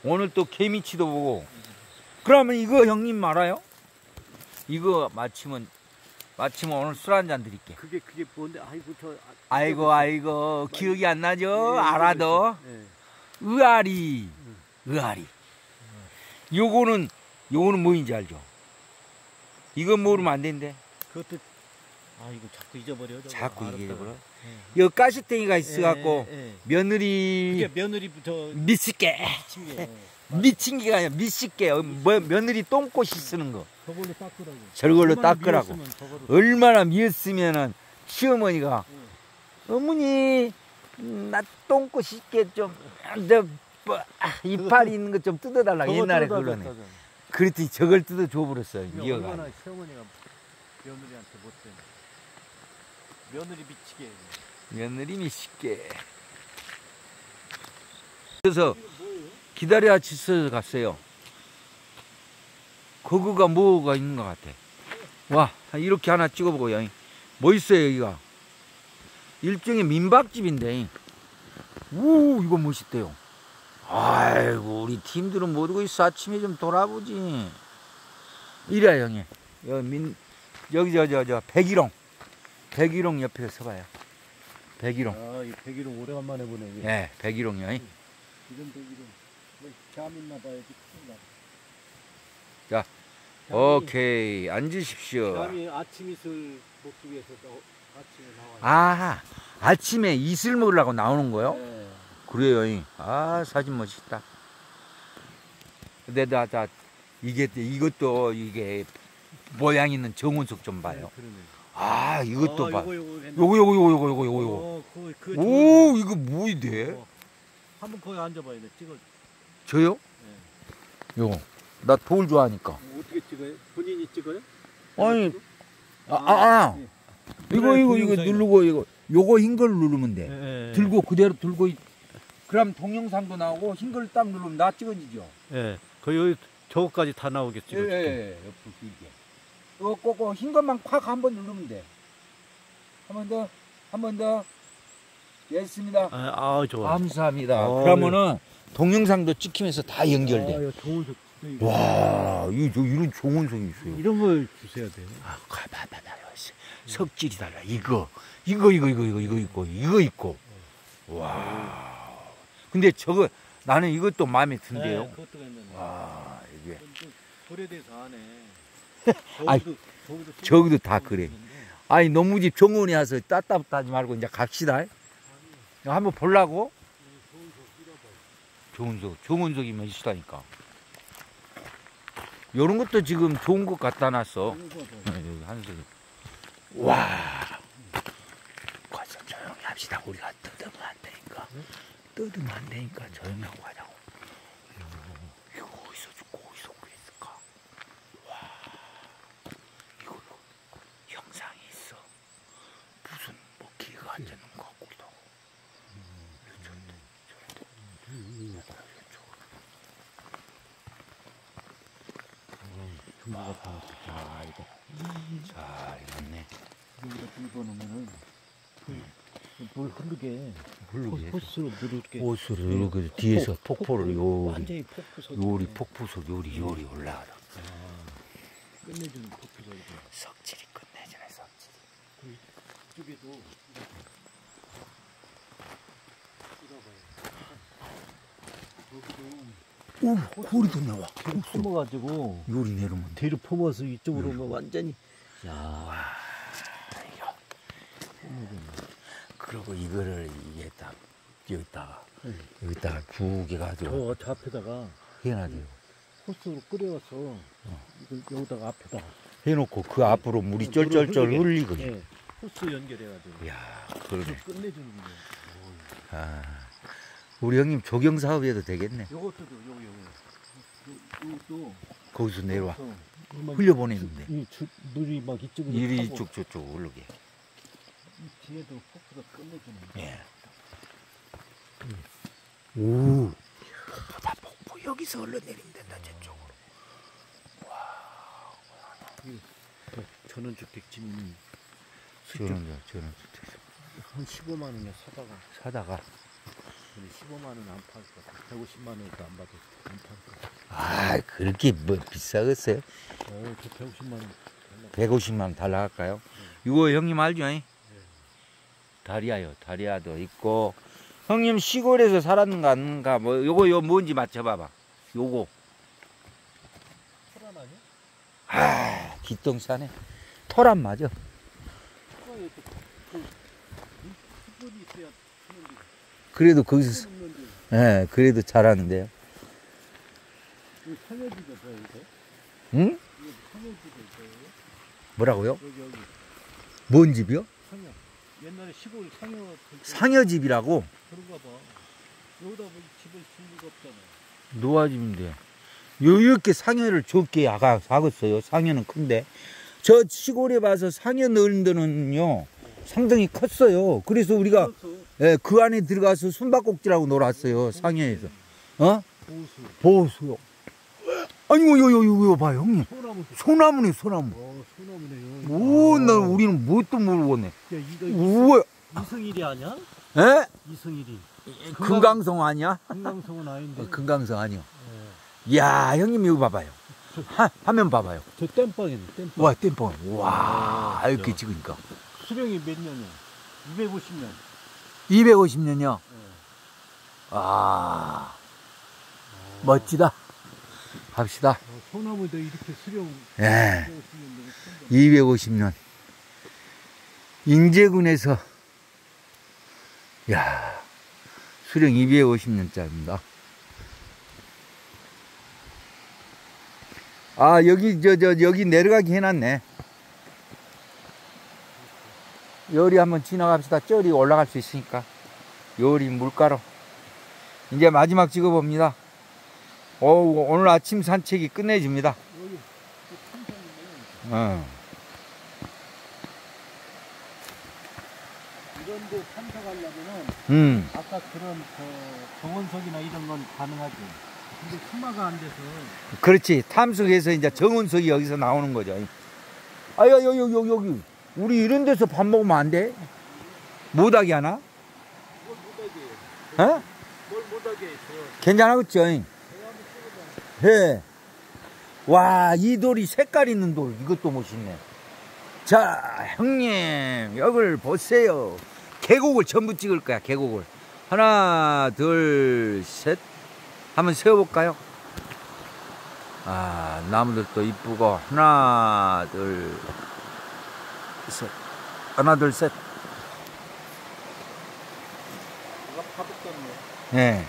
Speaker 2: 오늘 또 개미치도 보고. 그러면 이거 형님 알아요? 이거 마치면 마치면 오늘 술 한 잔 드릴게.
Speaker 1: 그게 그게 뭔데? 아이고 저 아,
Speaker 2: 아이고 아이고 기억이 안 나죠?
Speaker 1: 예,
Speaker 2: 알아도
Speaker 1: 예.
Speaker 2: 의아리 의아리. 요거는 요거는 뭐인지 알죠? 이건 모르면 안 된대.
Speaker 1: 그것도 아 이거 자꾸 잊어버려.
Speaker 2: 자꾸. 잊어버려?
Speaker 1: 예.
Speaker 2: 요 가시땡이가 있어갖고
Speaker 1: 예, 예, 예.
Speaker 2: 며느리
Speaker 1: 그게 며느리 저
Speaker 2: 미치게 <laughs>
Speaker 1: 미친 게
Speaker 2: 아니라 미치게 뭐, 며느리 똥꼬시 쓰는 거.
Speaker 1: 저걸로 닦으라고.
Speaker 2: 저걸로
Speaker 1: 얼마나
Speaker 2: 닦으라고.
Speaker 1: 저거로
Speaker 2: 얼마나 미웠으면은 시어머니가 어머니 나 똥꼬 씻게 아, 이파리 있는 거좀 뜯어달라고
Speaker 1: 저거
Speaker 2: 옛날에 그러네. 그랬더니 저걸 뜯어 줘버렸어요.
Speaker 1: 얼마나 시어머니가 며느리한테 못되네. 며느리 미치게. 해.
Speaker 2: 며느리 미식게. 그래서 기다려 지서 갔어요. 거기가 뭐가 있는 것 같아. 와 이렇게 하나 찍어보고요. 뭐 있어요 여기가? 일종의 민박집인데. 우 이거 멋있대요. 아이고 우리 팀들은 못 오고 있어 아침에 좀 돌아보지. 이래 형님. 여기 민 여기 저 저 저 백일홍 백일홍 옆에 서봐요. 백일홍.
Speaker 1: 아, 이 백일은 오래간만에 보네.
Speaker 2: 예, 백일홍이요.
Speaker 1: 이런 백일은 뭐잠 있나. 큰일
Speaker 2: 자, 오케이 앉으십시오.
Speaker 1: 잠이 아침 이슬 먹기 위해서 또 아침에 나와요.
Speaker 2: 아 아침에 이슬 먹으려고 나오는 거요?
Speaker 1: 네.
Speaker 2: 그래요. 아 사진 멋있다. 근데 나자 이게 이것도 이게 모양 있는 정운석 좀 봐요.
Speaker 1: 그러네.
Speaker 2: 아 이것도
Speaker 1: 아,
Speaker 2: 봐.
Speaker 1: 요거 요거.
Speaker 2: 요거 요거 요거 요거.
Speaker 1: 어, 그, 그
Speaker 2: 오 이거 뭐이데?
Speaker 1: 어. 한번 거기 앉아봐야 돼. 찍어.
Speaker 2: 저요?
Speaker 1: 네.
Speaker 2: 요거. 나돌 좋아하니까.
Speaker 1: 어, 어떻게 찍어요? 본인이 찍어요?
Speaker 2: 아니 아, 아, 아.
Speaker 1: 예.
Speaker 2: 이거
Speaker 1: 그래,
Speaker 2: 이거 이거
Speaker 1: 동영상이네.
Speaker 2: 누르고 이거 요거 흰 걸 누르면 돼.
Speaker 1: 예, 예.
Speaker 2: 들고 그대로 들고 있- 그럼 동영상도 나오고 흰글 딱 누르면 나 찍어지죠.
Speaker 1: 예. 그 여기 저거까지 다 나오겠지.
Speaker 2: 예, 예, 예. 옆으로 길게. 이거 꼭꼭 흰 것만 콱 한 번 누르면 돼. 한 번 더, 한 번 더. 됐습니다.
Speaker 1: 아, 아 좋아.
Speaker 2: 감사합니다.
Speaker 1: 어,
Speaker 2: 그러면은 동영상도 찍히면서 다 연결돼.
Speaker 1: 아, 이거 좋은 소 이거.
Speaker 2: 와, 이 저 이런 좋은 성이 있어요.
Speaker 1: 이런 걸 주셔야 돼요.
Speaker 2: 아, 가봐봐봐. 석질이 달라. 이거, 이거, 이거, 이거, 이거, 이거 있고, 이거 있고. 와. 근데 저거 나는 이것도 마음에 든대요.
Speaker 1: 네, 그것도 괜찮네.
Speaker 2: 와, 이게
Speaker 1: 해. <laughs>
Speaker 2: 아이,
Speaker 1: 저기도 저기도
Speaker 2: 저기도 다 그래. 아니 너무 집 정원에 와서 따따하지 말고 이제 갑시다. 한번 속, 좋은 속이면 있다니까. 요런 것도 지금 좋은 것 갖다 놨어. 여기 한석이. 와. 가서 조용히 합시다. 우리가 뜯으면 안 되니까. 뜯으면 안 되니까 조용히 하고 가자고. 이거 어디서 죽고 어디서 구했을까? 와. 이거 형상이 있어. 무슨 뭐 기가 앉아있는 것 같기도 하고. 저런데, 저런데. 자, 이거. 잘 익었네.
Speaker 1: 여기다 들고 놓으면은 물 흐르게
Speaker 2: 흐르게
Speaker 1: 호스로 누르게
Speaker 2: 옷을 이렇게 뒤에서 폭포를 요리,
Speaker 1: 완전히 폭포석
Speaker 2: 요리 폭포석 요리 요리 올라가라.
Speaker 1: 끝내주는 폭포석이죠.
Speaker 2: 석질이 끝내주네, 석질이.
Speaker 1: 이쪽에도
Speaker 2: 오, 고리도 나와.
Speaker 1: 뒤로 품어가지고
Speaker 2: 요리 내려면 돼.
Speaker 1: 뒤로 품어서 이쪽으로 오면 완전히 야
Speaker 2: 이거. 그리고 이거를 이게 딱 여기다가 여기다가 부게 가지고
Speaker 1: 저, 저 앞에다가
Speaker 2: 돼요.
Speaker 1: 호스로 끓여서 이걸 여기다가 앞에다
Speaker 2: 해놓고 그 앞으로 물이 쩔쩔쩔 흘리거든.
Speaker 1: 예, 호스 연결해가지고
Speaker 2: 이야, 그러네.
Speaker 1: 끝내주는 거예요.
Speaker 2: 아, 우리 형님 조경 사업해도 되겠네.
Speaker 1: 요것도 요거 요거 요것도
Speaker 2: 거기서 내려와. 흘려보내는데.
Speaker 1: 이 주, 물이 막 이쪽으로
Speaker 2: 이리 이쪽 저쪽 흐르게.
Speaker 1: 이 뒤에도 폭포가 끝내주는. 예.
Speaker 2: 오. 폭포다 폭포 여기서 흘러내린다 저쪽으로.
Speaker 1: 그 전원주택지는
Speaker 2: 저는 저 저는 저쪽에서
Speaker 1: 한 15만 원에 사다가
Speaker 2: 사다가
Speaker 1: 근데 15만 원은 안팔 것 같아. 150만 원도 안 받아도 안팔 것 같아.
Speaker 2: 아 그렇게 뭐 비싸겠어요?
Speaker 1: 어, 저 150만 원.
Speaker 2: 150만 원 달라 할까요? 이거 형님 알죠? 잉? 다리아요. 다리아도 있고 형님 시골에서 살았는가 뭐 요거 요 뭔지 맞춰봐봐. 요거
Speaker 1: 토란 아니야?
Speaker 2: 아 기똥싸네. 토란 맞아.
Speaker 1: 그
Speaker 2: 그래도 거기서 예 그래도 잘하는데요. 응? 뭐라고요? 뭔 집이요?
Speaker 1: 옛날에 시골 상여
Speaker 2: 상여집이라고
Speaker 1: 그런가 봐. 여기다 뭐 집을 질 리가 없잖아.
Speaker 2: 노아집인데 요 이렇게 상여를 적게 아가 사겠어요. 상여는 큰데 저 시골에 봐서 상여 넣은 데는요 상당히 컸어요. 그래서 우리가
Speaker 1: 그래서
Speaker 2: 예, 그 안에 들어가서 숨바꼭질하고 놀았어요. 상여에서 어
Speaker 1: 보수,
Speaker 2: 보수요. 아니 이거 이거 이거 이거 봐 형님
Speaker 1: 소나무.
Speaker 2: 소나무네 소나무.
Speaker 1: 어, 소나무네요.
Speaker 2: 오, 나 우리는 뭣도 모르겠네.
Speaker 1: 야, 이거
Speaker 2: 우와,
Speaker 1: 이승일이 아니야?
Speaker 2: 에?
Speaker 1: 이승일이.
Speaker 2: 금강성 아니야?
Speaker 1: 금강성은 아닌데.
Speaker 2: 어, 금강성 아니요.
Speaker 1: 예.
Speaker 2: 야, 형님 이거 봐봐요. 하, 화면 봐봐요.
Speaker 1: 저 땜빵이네, 땜빵.
Speaker 2: 와, 땜빵. 와,
Speaker 1: 어,
Speaker 2: 이렇게. 찍으니까.
Speaker 1: 수령이 몇 년이야? 250년.
Speaker 2: 250년요.
Speaker 1: 예.
Speaker 2: 아, 멋지다. 갑시다.
Speaker 1: 어, 소나무도 이렇게 수령
Speaker 2: 예,
Speaker 1: 250년 되고
Speaker 2: 250년. 인제군에서, 야, 수령 250년짜리입니다. 아, 여기, 저, 저, 여기 내려가게 해놨네. 요리 한번 지나갑시다. 저리 올라갈 수 있으니까. 요리 물가로. 이제 마지막 찍어봅니다. 오, 오늘 아침 산책이 끝내줍니다. 어.
Speaker 1: 이런 데 참석하려면은
Speaker 2: 음.
Speaker 1: 아까 그런 그 정원석이나 이런 건 가능하지. 근데 수마가 안 돼서
Speaker 2: 그렇지. 탐석에서 이제 정운석이 여기서 나오는 거죠. 아유, 여기, 여기, 여기. 우리 이런 데서 밥 먹으면 안 돼? 못하게 하나?
Speaker 1: 뭘 못하게
Speaker 2: 어?
Speaker 1: 뭘 못하게 저
Speaker 2: 괜찮았죠? 예. 와, 이 돌이 색깔 있는 돌. 이것도 멋있네. 자, 형님, 여길 보세요. 계곡을 전부 찍을 거야, 계곡을. 하나, 둘, 셋. 한번 세워볼까요? 아, 나무들도 이쁘고. 하나, 둘, 셋. 하나, 둘, 셋.
Speaker 1: 떴네.
Speaker 2: 네.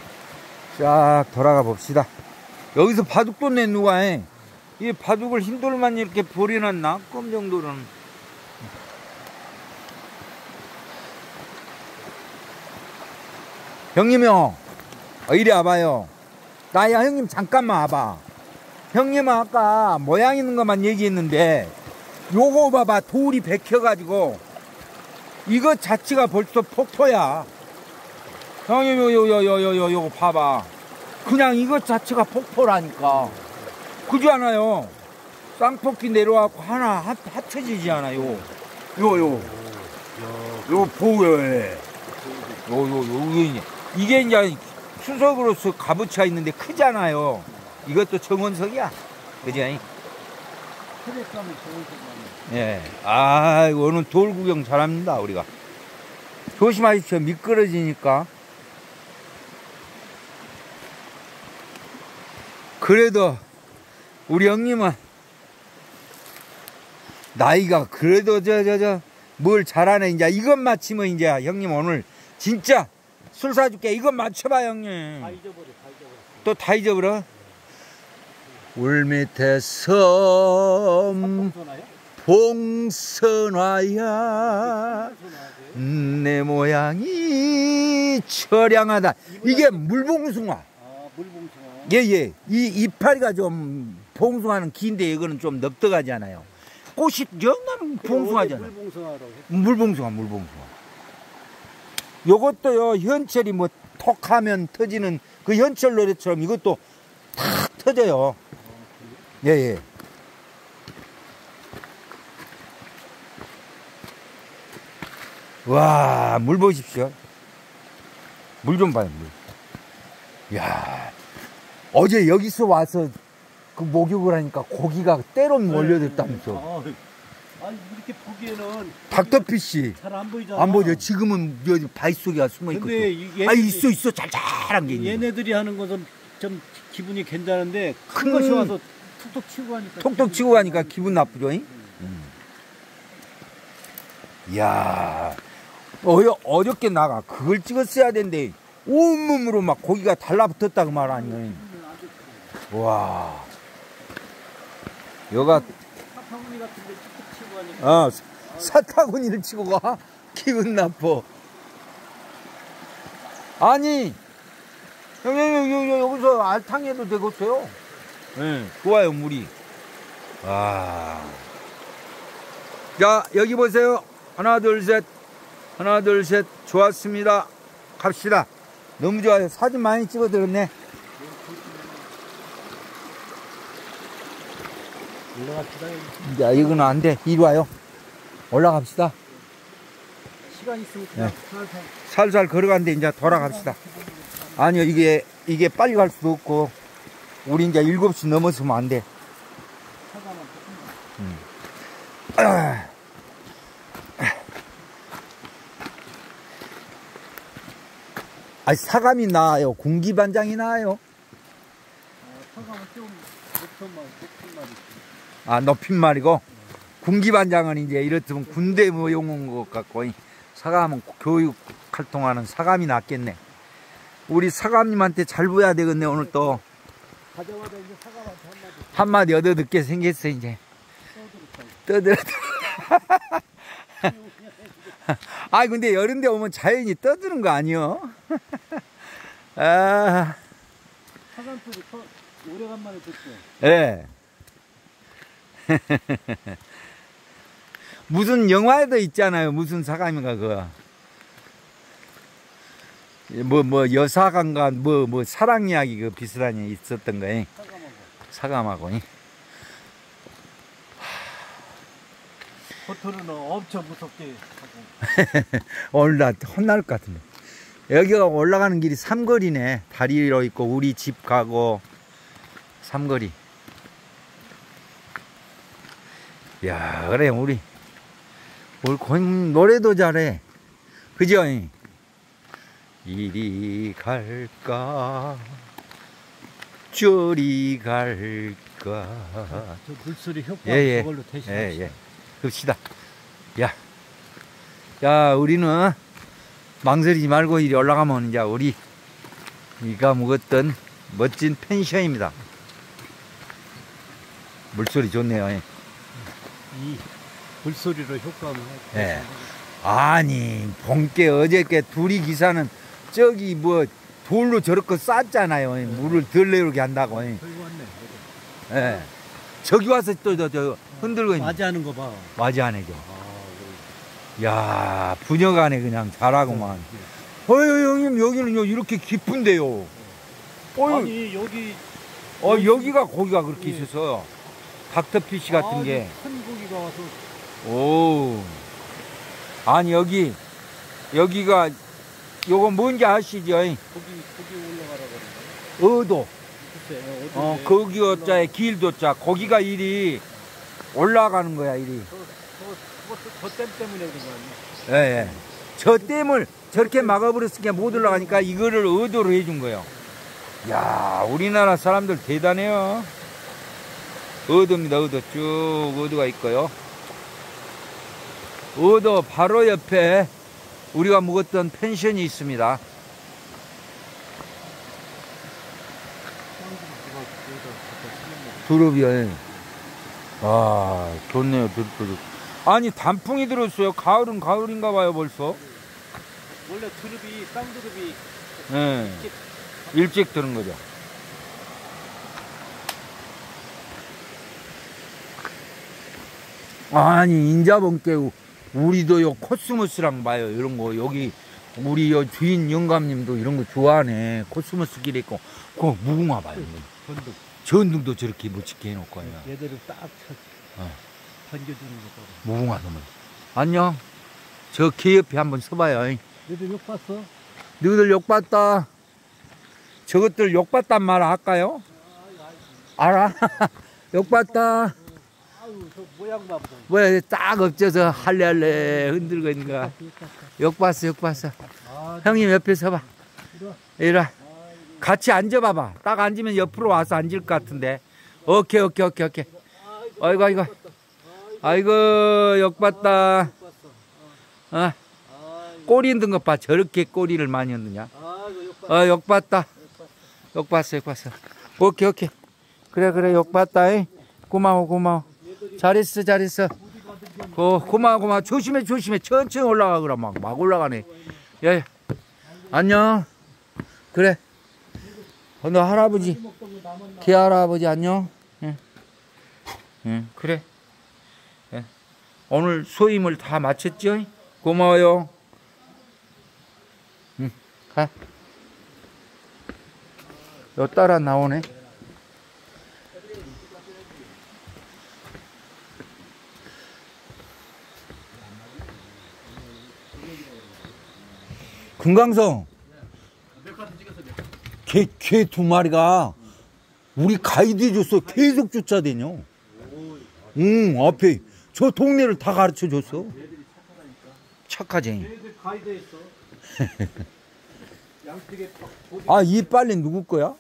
Speaker 2: 쫙 돌아가 봅시다. 여기서 바둑 뒀네, 누가 해. 이 바둑을 흰돌만 이렇게 버려놨나? 껌 정도는. 형님요. 어, 이리 와봐요. 나야, 형님, 잠깐만 와봐. 형님은 아까 모양 있는 것만 얘기했는데, 요거 봐봐. 돌이 bek혀가지고, 이거 자체가 벌써 폭포야. 형님, 요, 요, 요, 요, 요, 요, 요거 봐봐. 그냥 이것 자체가 폭포라니까. 그지 않아요? 쌍폭기 내려와갖고 하나 합, 합쳐지지 않아요. 요, 요. 요, 보여요. 요, 요, 요, 이게, 이제 수석으로서 값어치가 있는데 크잖아요. 이것도 정원석이야. 그지? 예. 아, 오늘 돌 구경 잘합니다, 우리가. 조심하십시오. 미끄러지니까. 그래도 우리 형님은 나이가 그래도 저 저 저 뭘 잘하네. 이제 이것 맞히면 이제 형님 오늘 진짜 술 사줄게. 이것 맞춰봐 형님.
Speaker 1: 다 잊어버려, 다 잊어버려.
Speaker 2: 또 다 잊어버려? 울 밑에 섬
Speaker 1: 전화요?
Speaker 2: 봉선화야. 내 모양이 처량하다. 이게 물봉숭아.
Speaker 1: 아, 물봉숭아.
Speaker 2: 예 예. 이 이파리가 좀 봉숭아는 긴데 이거는 좀 넙떡하잖아요. 꽃이 영남 봉숭아잖아
Speaker 1: 물봉숭아라고 해.
Speaker 2: 물봉숭아 물봉숭아. 요것도요 현철이 뭐 톡 하면 터지는 그 현철 노래처럼 이것도 탁 터져요. 예 예. 와 물 보십시오. 물 좀 봐요 물 야 어제 여기서 와서 그 목욕을 하니까 고기가 때론 몰려들다면서.
Speaker 1: 아, 아니 이렇게 보기에는
Speaker 2: 닥터피쉬
Speaker 1: 잘안 보이잖아.
Speaker 2: 안 보죠. 지금은 여기 바위 속에 숨어 있거든
Speaker 1: 근데 이-
Speaker 2: 아 있어 있어. 잘잘한 게 있네
Speaker 1: 얘네들이 하는 것은 좀 기분이 괜찮은데 큰
Speaker 2: 큰-
Speaker 1: 것이 와서 툭툭 치고 하니까
Speaker 2: 톡톡
Speaker 1: 기분이
Speaker 2: 치고 가니까
Speaker 1: 나쁘지.
Speaker 2: 기분 나쁘죠 잉? 음. 이야. 어여, 어저께 나가 그걸 찍었어야 되는데 온몸으로 막 고기가 달라붙었다 그말 아니에요 와 여가
Speaker 1: 사타구니 같은 데 툭툭 치고 하니까
Speaker 2: 어, 사타구니를 치고 가? 기분 나빠. 아니, 여기, 여기서 알탕 해도 되겠어요? 예, 좋아요, 물이. 와. 자, 여기 보세요. 하나, 둘, 셋. 하나, 둘, 셋. 좋았습니다. 갑시다. 너무 좋아요. 사진 많이 찍어드렸네.
Speaker 1: 올라갑시다.
Speaker 2: 자, 이거는 안 돼. 이리 와요. 올라갑시다.
Speaker 1: 시간 있으면
Speaker 2: 네.
Speaker 1: 그냥 살살
Speaker 2: 살살 걸어가는데 이제 돌아갑시다. 아니요, 이게, 이게 빨리 갈 수도 없고, 우리 이제 7시 넘어서면 안 돼.
Speaker 1: 사과만
Speaker 2: 아. 아, 사감이 나아요. 군기반장이 나아요.
Speaker 1: 사과만 좀 높은 말, 높은 말이
Speaker 2: 아, 높인 말이고, 군기반장은 이제 이렇다면 군대 뭐 용어인 것 같고, 이 사감은 교육 활동하는 사감이 낫겠네. 우리 사감님한테 잘 보여야 되겠네, 오늘 또.
Speaker 1: 한마디
Speaker 2: 한마디 얻어 듣게 생겼어, 이제. 떠들어. <laughs> 아 근데 이런 데 오면 자연이 떠드는 거 아니요? <laughs> 아,
Speaker 1: 사과 소리 터 오래간만에 듣죠.
Speaker 2: 예. <laughs> 무슨 영화에도 있잖아요. 무슨 사감인가 그거. 뭐, 뭐, 여사관과 뭐, 뭐, 사랑 이야기 그 비슷한 게 있었던 거에. 사감하고. 이.
Speaker 1: 호텔은 엄청 무섭게 하고. <laughs>
Speaker 2: 오늘 나 혼날 것 같은데. 여기가 올라가는 길이 삼거리네. 다리로 있고, 우리 집 가고, 삼거리. 야, 그래, 우리. 우리 곤 노래도 잘해. 그죠? 이리 갈까, 저리 갈까.
Speaker 1: 저 물소리 효과
Speaker 2: 예, 예.
Speaker 1: 그걸로 대신.
Speaker 2: 예, 예. 봅시다. 야. 야, 우리는 망설이지 말고 이리 올라가면 이제 우리 이가 묵었던 멋진 펜션입니다. 물소리 좋네요. 예.
Speaker 1: 이 물소리로 효과음을 해.
Speaker 2: 예. 아니, 본께 어저께 둘이 기사는 저기 뭐 돌로 저렇게 쌌잖아요. 예. 물을 덜 내려오게 한다고. 예.
Speaker 1: 왔네.
Speaker 2: 예. 저기 와서 또저 저 흔들고 있는
Speaker 1: 맞이하는 거 봐.
Speaker 2: 맞이하네죠.
Speaker 1: 아,
Speaker 2: 야 분여가네 그냥 잘하고만.
Speaker 1: 그래.
Speaker 2: 어유 형님 여기는요 이렇게 깊은데요. 어유
Speaker 1: 아니 여기
Speaker 2: 어 여기가 고기가 그렇게
Speaker 1: 예.
Speaker 2: 있어서 닥터피쉬 같은
Speaker 1: 아니,
Speaker 2: 게.
Speaker 1: 큰 고기가 와서
Speaker 2: 오. 아니 여기 여기가 요거 뭔지 아시죠?
Speaker 1: 고기 고기 올라가라 그러는
Speaker 2: 어도.
Speaker 1: 글쎄 어딘데?
Speaker 2: 어 거기 어자에 길도자 거기가 일이 올라가는 거야 일이.
Speaker 1: 저댐 때문에 그런 거 아니야?
Speaker 2: 예, 예. 저 댐을 저렇게 막아버렸으니까 못 올라가니까 이거를 의도로 해준 거예요. 야, 우리나라 사람들 대단해요. 의도입니다, 의도. 쭉 의도가 있고요. 의도 바로 옆에 우리가 묵었던 펜션이 있습니다. 두릅이요. 예. 아, 좋네요, 두릅도. 아니, 단풍이 들었어요. 가을은 가을인가 봐요, 벌써.
Speaker 1: 원래 두릅이 쌍두릅이
Speaker 2: 예.
Speaker 1: 이렇게
Speaker 2: 일찍 드는 거죠. 아니 인자본께 우리도 요 코스모스랑 봐요 이런 거 여기 우리 요 주인 영감님도 이런 거 좋아하네 코스모스 길 있고 그 무궁화 봐요
Speaker 1: 전득
Speaker 2: 전등도 저렇게 멋지게 해놓고 요
Speaker 1: 얘들을 딱 쳐,
Speaker 2: 어.
Speaker 1: 번겨주는 거다.
Speaker 2: 무궁화도 뭐 안녕 저개 옆에 한번 서봐요
Speaker 1: 얘들 욕 봤어?
Speaker 2: 너희들 욕 봤다 저것들 욕 봤단 말 할까요? 알아? 욕 봤다
Speaker 1: 모양만 봐.
Speaker 2: 뭐야 딱 엎져서 할래할래 흔들고 있는 거야 욕 봤어 욕 봤어.
Speaker 1: 아,
Speaker 2: 형님 옆에 서봐.
Speaker 1: 이리
Speaker 2: 와. 같이 앉아봐봐. 딱 앉으면 옆으로 와서 앉을 것 같은데. 오케이 오케이 오케이 오케이. 아이고 아이고. 아이고. 욕 봤다. 어,
Speaker 1: 아이고,
Speaker 2: 꼬리 흔든 것 봐. 저렇게 꼬리를 많이 흔드냐?
Speaker 1: 아이고 욕 봤어.
Speaker 2: 어 욕 봤다. 욕 봤어 욕 봤어. 오케이 오케이. 그래 그래 욕 봤다. 이. 고마워 고마워 잘했어 잘했어. 고, 고마워 고마워. 조심해 조심해. 천천히 올라가 그럼. 막, 막 올라가네. 야, 야. 안녕. 그래. 어, 너 할아버지. 개 할아버지 안녕. 예. 예, 그래. 예. 오늘 소임을 다 마쳤죠? 고마워요. 응, 가. 여 따라 나오네. 금강성. 개, 개 두 마리가 우리 가이드 해줬어. 계속 쫓아다녀. 응, 앞에 저 동네를 다 가르쳐 줬어. 착하지.
Speaker 1: 얘들 가이드 했어. 양쪽에 고기
Speaker 2: 아, 이 빨래 누구 거야?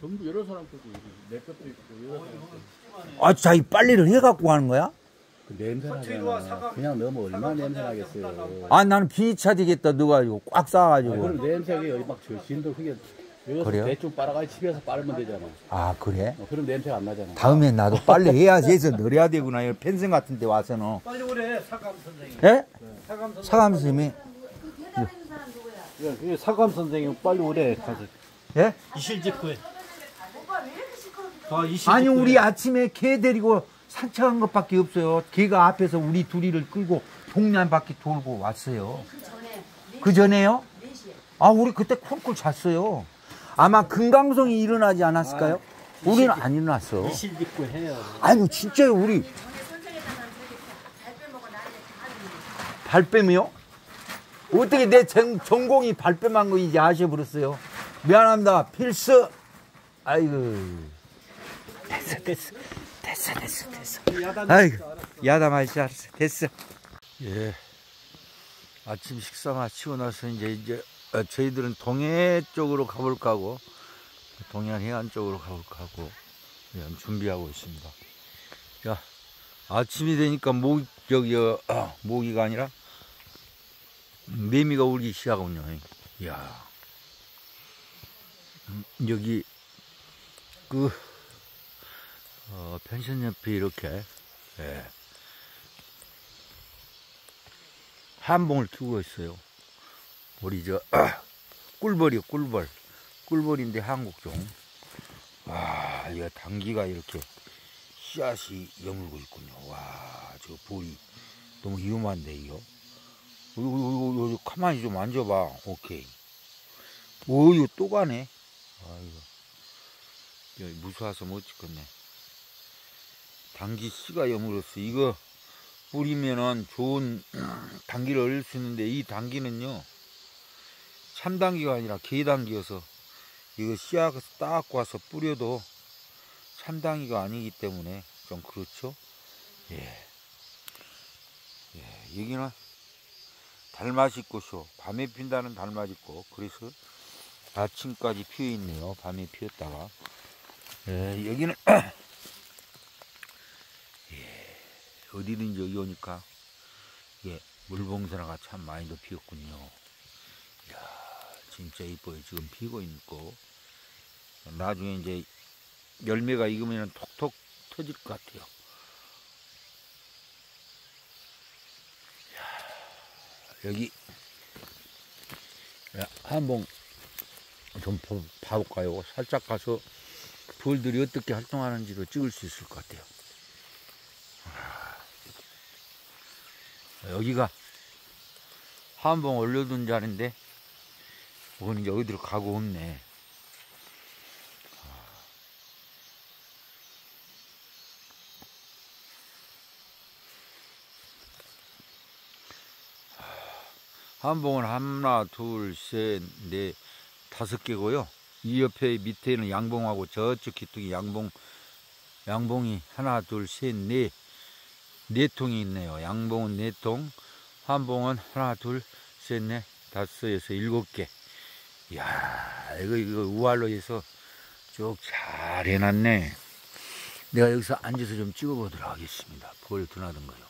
Speaker 3: 전부 여러 사람 거고 내 것도 있고 여러 사람 거.
Speaker 2: 아, 자, 이 빨래를 해갖고 하는 거야?
Speaker 4: 그 냄새
Speaker 1: 커트로 사과-
Speaker 4: 나잖아. 그냥 넣으면 얼마나
Speaker 1: 사과
Speaker 4: 냄새
Speaker 1: 선장이
Speaker 4: 나겠어요.
Speaker 1: 섞어가지고.
Speaker 2: 아, 나는 비차 되겠다 넣어가지고 꽉
Speaker 4: 아,
Speaker 2: 싸가지고.
Speaker 4: 그럼 냄새가 여기 막 저- 진도 크게 여기서
Speaker 2: 그래요?
Speaker 4: 대충 빨아가지고 집에서 빨으면 되잖아.
Speaker 2: 아, 그래?
Speaker 4: 어, 그럼 냄새가 안 나잖아.
Speaker 2: 다음에 나도 빨래 해야지 해서 넣어야 되구나. 이 펜션 같은 데 와서는.
Speaker 1: 빨리 오래 사감 선생님.
Speaker 2: 예?
Speaker 1: 사감 선생님.
Speaker 2: 사감 스님이.
Speaker 1: 예, 예, 사감 선생님 빨리 오래 가서
Speaker 2: 예?
Speaker 1: 이실직구에. 아, 이실직구에.
Speaker 2: 아니, 우리 아침에 개 데리고 산책한 것밖에 없어요. 개가 앞에서 우리 둘이를 끌고 동네 한 바퀴 돌고 왔어요.
Speaker 5: 그 전에
Speaker 2: 그 전에요?
Speaker 5: 4시에
Speaker 2: 아, 우리 그때 쿨쿨 잤어요. 아마 금강성이 일어나지 않았을까요? 우리는 안 일어났어.
Speaker 1: 이실 짓고 해요.
Speaker 2: 아이고, 진짜요, 우리. 발뺌이요? 어떻게 내 전, 전공이 발뺌한 거 이제 아셔버렸어요. 미안합니다. 필수. 아이고. 됐어, 됐어. 됐어, 됐어, 됐어. 아이고, 줄 알았어. 됐어. 예. 아침 식사 마치고 나서 이제, 이제, 어, 저희들은 동해 쪽으로 가볼까 하고, 동해안 해안 쪽으로 가볼까 하고, 그냥 준비하고 있습니다. 야, 아침이 되니까 모, 저기, 어, 어, 모기가 아니라, 매미가 울기 시작하군요. 이야. 음, 여기, 그, 어, 펜션 옆에 이렇게, 예. 한봉을 키우고 있어요. 우리 저, <clears throat> 꿀벌이요, 꿀벌. 꿀벌인데 한국종. 와, 이거 당기가 이렇게 씨앗이 여물고 있군요. 와, 저 볼이 너무 위험한데, 이거. 이거, 이거, 이거, 가만히 좀 앉아봐. 오케이. 오, 이거 또 가네. 아이고. 무서워서 못 찍겠네. 당기 씨가 여물었어. 이거 뿌리면은 좋은 <clears throat> 당기를 얻을 수 있는데 이 당기는요. 참당기가 아니라 개당기여서 이거 씨앗에서 딱 와서 뿌려도 참당기가 아니기 때문에 좀 그렇죠. 예. 예, 여기는 달맞이 꽃이요. 밤에 핀다는 달맞이 꽃. 그래서 아침까지 피어 있네요. 밤에 피었다가. 예, 여기는 <clears throat> 예, 어디든지 여기 오니까 예, 물봉선화가 참 많이도 피었군요. 이야, 진짜 이뻐요. 지금 피고 있고 나중에 이제 열매가 익으면 톡톡 터질 것 같아요. 여기 야, 한번 좀 보- 봐볼까요? 살짝 가서 벌들이 어떻게 활동하는지도 찍을 수 있을 것 같아요. 여기가 한봉 올려둔 자리인데, 오늘 이제 어디로 가고 없네. 한봉은 하나, 둘, 셋, 넷, 다섯 개고요. 이 옆에 밑에는 양봉하고 저쪽 기둥이 양봉, 양봉이 하나, 둘, 셋, 넷, 네 통이 있네요. 양봉은 네 통, 한봉은 하나, 둘, 셋, 넷, 다섯, 여섯, 일곱 개. 이야, 이거, 이거 우알로 해서 쭉 잘 해놨네. 내가 여기서 앉아서 좀 찍어보도록 하겠습니다. 벌 드나든 거요.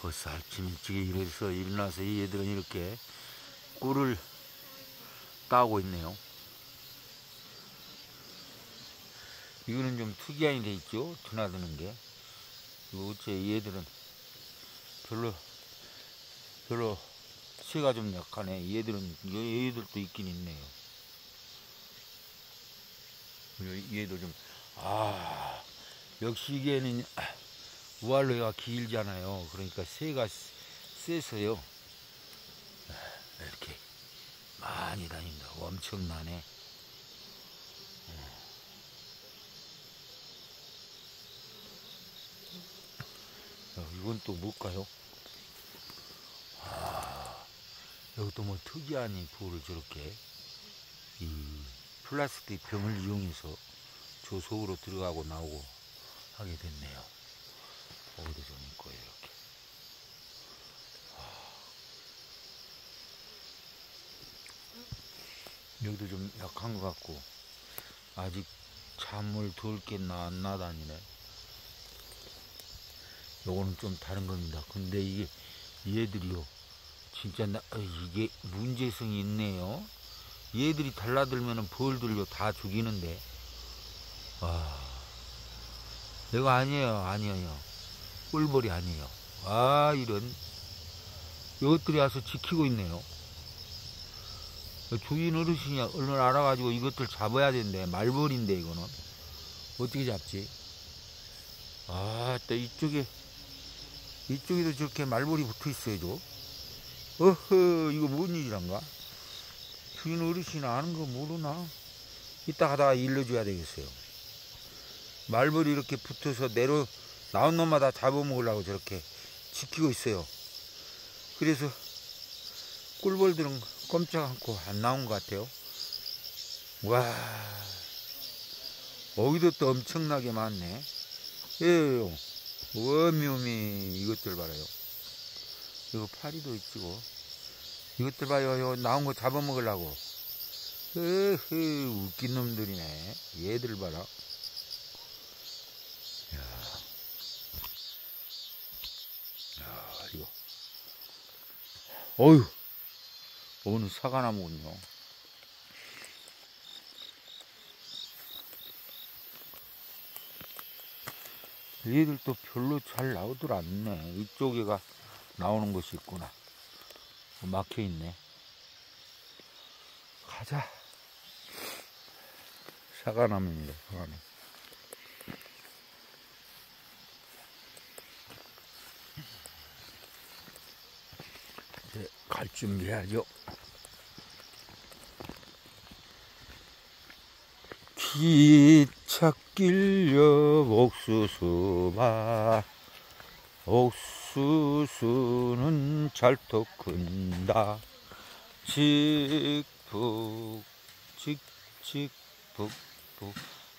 Speaker 2: 벌써 아침 일찍 일어서 일어나서 이 애들은 이렇게 꿀을 따고 있네요. 이거는 좀 특이한 게 있죠. 드나드는 게. 이거 어째 이 애들은 별로 별로 새가 좀 약하네. 이 애들도 있긴 있네요. 이 애도 좀아 역시 이게는 우알로가 길잖아요. 그러니까 새가 세서요. 이렇게 많이 다닌다. 엄청나네. 어, 이건 또 뭘까요? 아, 여기 또 뭐 특이한 이 부를 저렇게 이 플라스틱 병을 이용해서 저 속으로 들어가고 나오고 하게 됐네요. 거기도 좀 있고 이렇게 아. 여기도 좀 약한 것 같고 아직 잠을 덜 깼나 안 나다니네 요거는 좀 다른 겁니다 근데 이게 얘들이요 진짜 나, 어, 이게 문제성이 있네요 얘들이 달라들면은 벌들요 다 죽이는데 와 내가 아니에요 아니에요 꿀벌이 아니에요. 아, 이런. 이것들이 와서 지키고 있네요. 주인 어르신이 얼른 알아가지고 이것들 잡아야 된대. 말벌인데, 이거는. 어떻게 잡지? 아, 또 이쪽에 이쪽에도 저렇게 말벌이 붙어 있어야죠. 어허, 이거 뭔 일이란가? 주인 어르신 아는 거 모르나? 이따 가다가 일러줘야 되겠어요. 말벌이 이렇게 붙어서 내려, 나온 놈마다 잡아먹으려고 저렇게 지키고 있어요. 그래서 꿀벌들은 꼼짝 않고 안 나온 것 같아요. 와, 여기도 또 엄청나게 많네. 예, 워미오미 이것들 봐라요. 이거 파리도 있지고. 이것들 봐요. 이거 나온 거 잡아먹으려고. 으흐, 웃긴 놈들이네. 얘들 봐라. 야. 야, 이거. 어휴. 어느 사과나무군요. 얘들도 별로 잘 나오질 않네. 이쪽에가 나오는 곳이 있구나. 어, 막혀 있네. 가자. 사과나무입니다. 사과나무. 이제 갈 준비해야죠. 기찻길 옆 옥수수밭. 옥수수는 잘도 큰다. 칙북 칙칙북북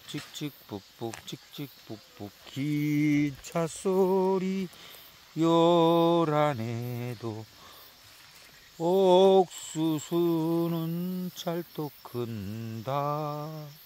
Speaker 2: 칙칙북북 칙칙북북. 기차 소리 요란해도 옥수수는 잘도 큰다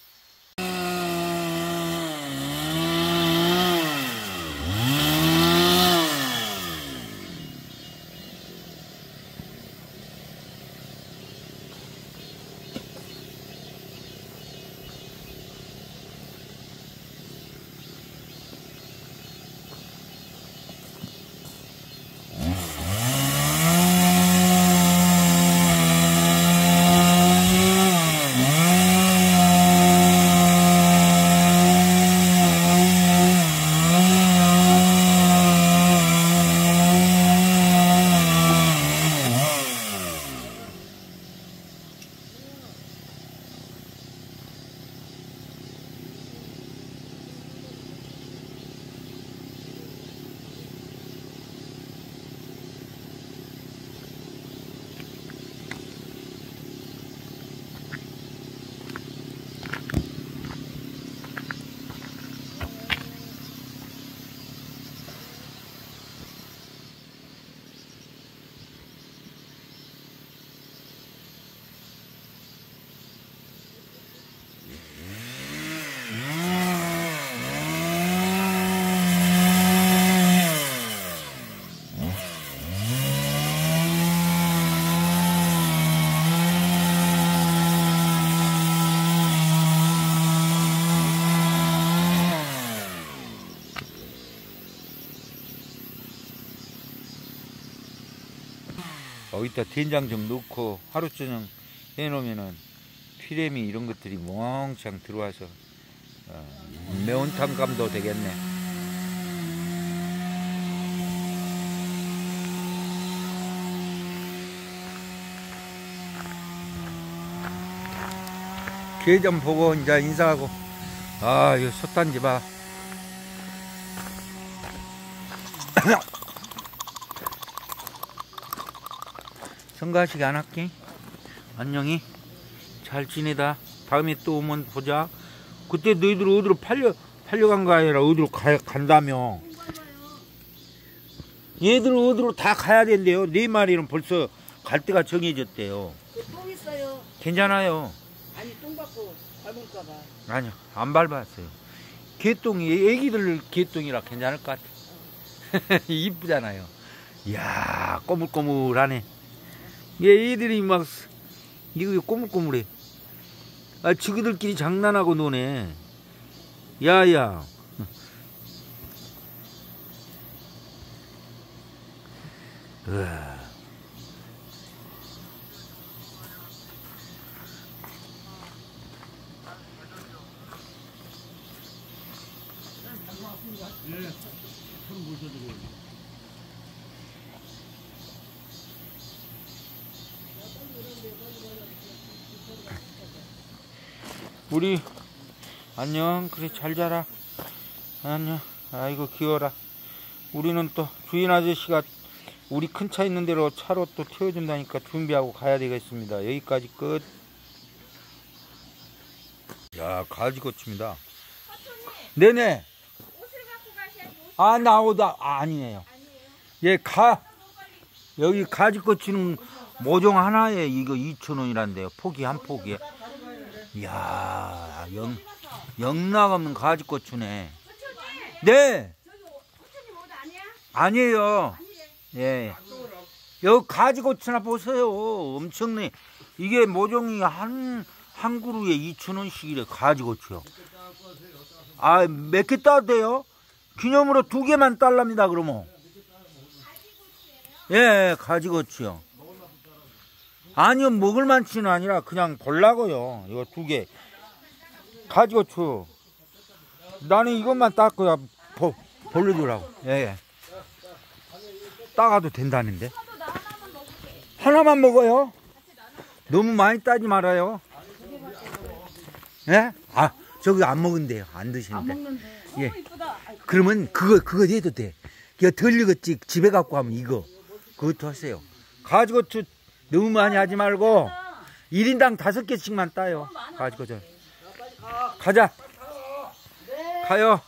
Speaker 2: 여기다 된장 좀 넣고 하루 저녁 해놓으면은 피레미 이런 것들이 멍청 들어와서 어, 매운탕 감도 되겠네. 개좀 보고 이제 인사하고 아 이거 솥단지 봐. 성가식 안 할게. 안녕히 잘 지내다. 다음에 또 오면 보자. 그때 너희들 어디로 팔려 팔려간 거 아니라 어디로 가, 간다며. 얘들 어디로 다 가야 된대요. 네 마리는 벌써 갈 데가 정해졌대요.
Speaker 5: 똥 있어요.
Speaker 2: 괜찮아요.
Speaker 5: 아니 똥 받고 밟을까봐.
Speaker 2: 아니요, 안 밟았어요. 개똥이, 애기들 개똥이라 괜찮을 것 같아. <laughs> 이쁘잖아요. 이야, 꼬물꼬물하네. 얘 애들이 막, 이거 왜 꼬물꼬물해. 아, 지그들끼리 장난하고 노네. 야야.
Speaker 3: 예. 손 모셔드려요.
Speaker 2: 우리 안녕 그래 잘 자라 안녕 아이고 귀여워라 우리는 또 주인 아저씨가 우리 큰 차 있는 대로 차로 또 태워준다니까 준비하고 가야 되겠습니다 여기까지 끝 야, 가지고칩니다. 네네. 아, 나오다. 아, 아니에요. 예, 가. 여기 가지고치는 모종 하나에 이거 2,000원이란데요. 포기 한 포기에. 이야, 영, 영락 없는 가지고추네. 네. 아니에요. 예. 여기 가지고추나 보세요. 엄청네. 이게 모종이 한, 한 그루에 2,000원씩이래, 가지고추요. 아, 몇 개 따도 돼요? 기념으로 두 개만 딸랍니다, 그러면. 예, 가지고추요. 아니요, 먹을 만치는 아니라 그냥 볼라고요. 이거 두 개. 가지고추. 나는 이것만. 보, 벌려주라고. 예, 예. 따가도 된다는데. 하나만 먹어요. 너무 많이 따지 말아요. 예? 아, 저기 안 먹은대요. 안 드시는데. 예. 그러면 그거, 그거 해도 돼. 이거 덜 익었지. 집에 갖고 가면 이거. 그것도 하세요. 가지고추 너무 많이 하지 말고 1인당 다섯 개씩만 따요. 가지고추. 가자. 가요.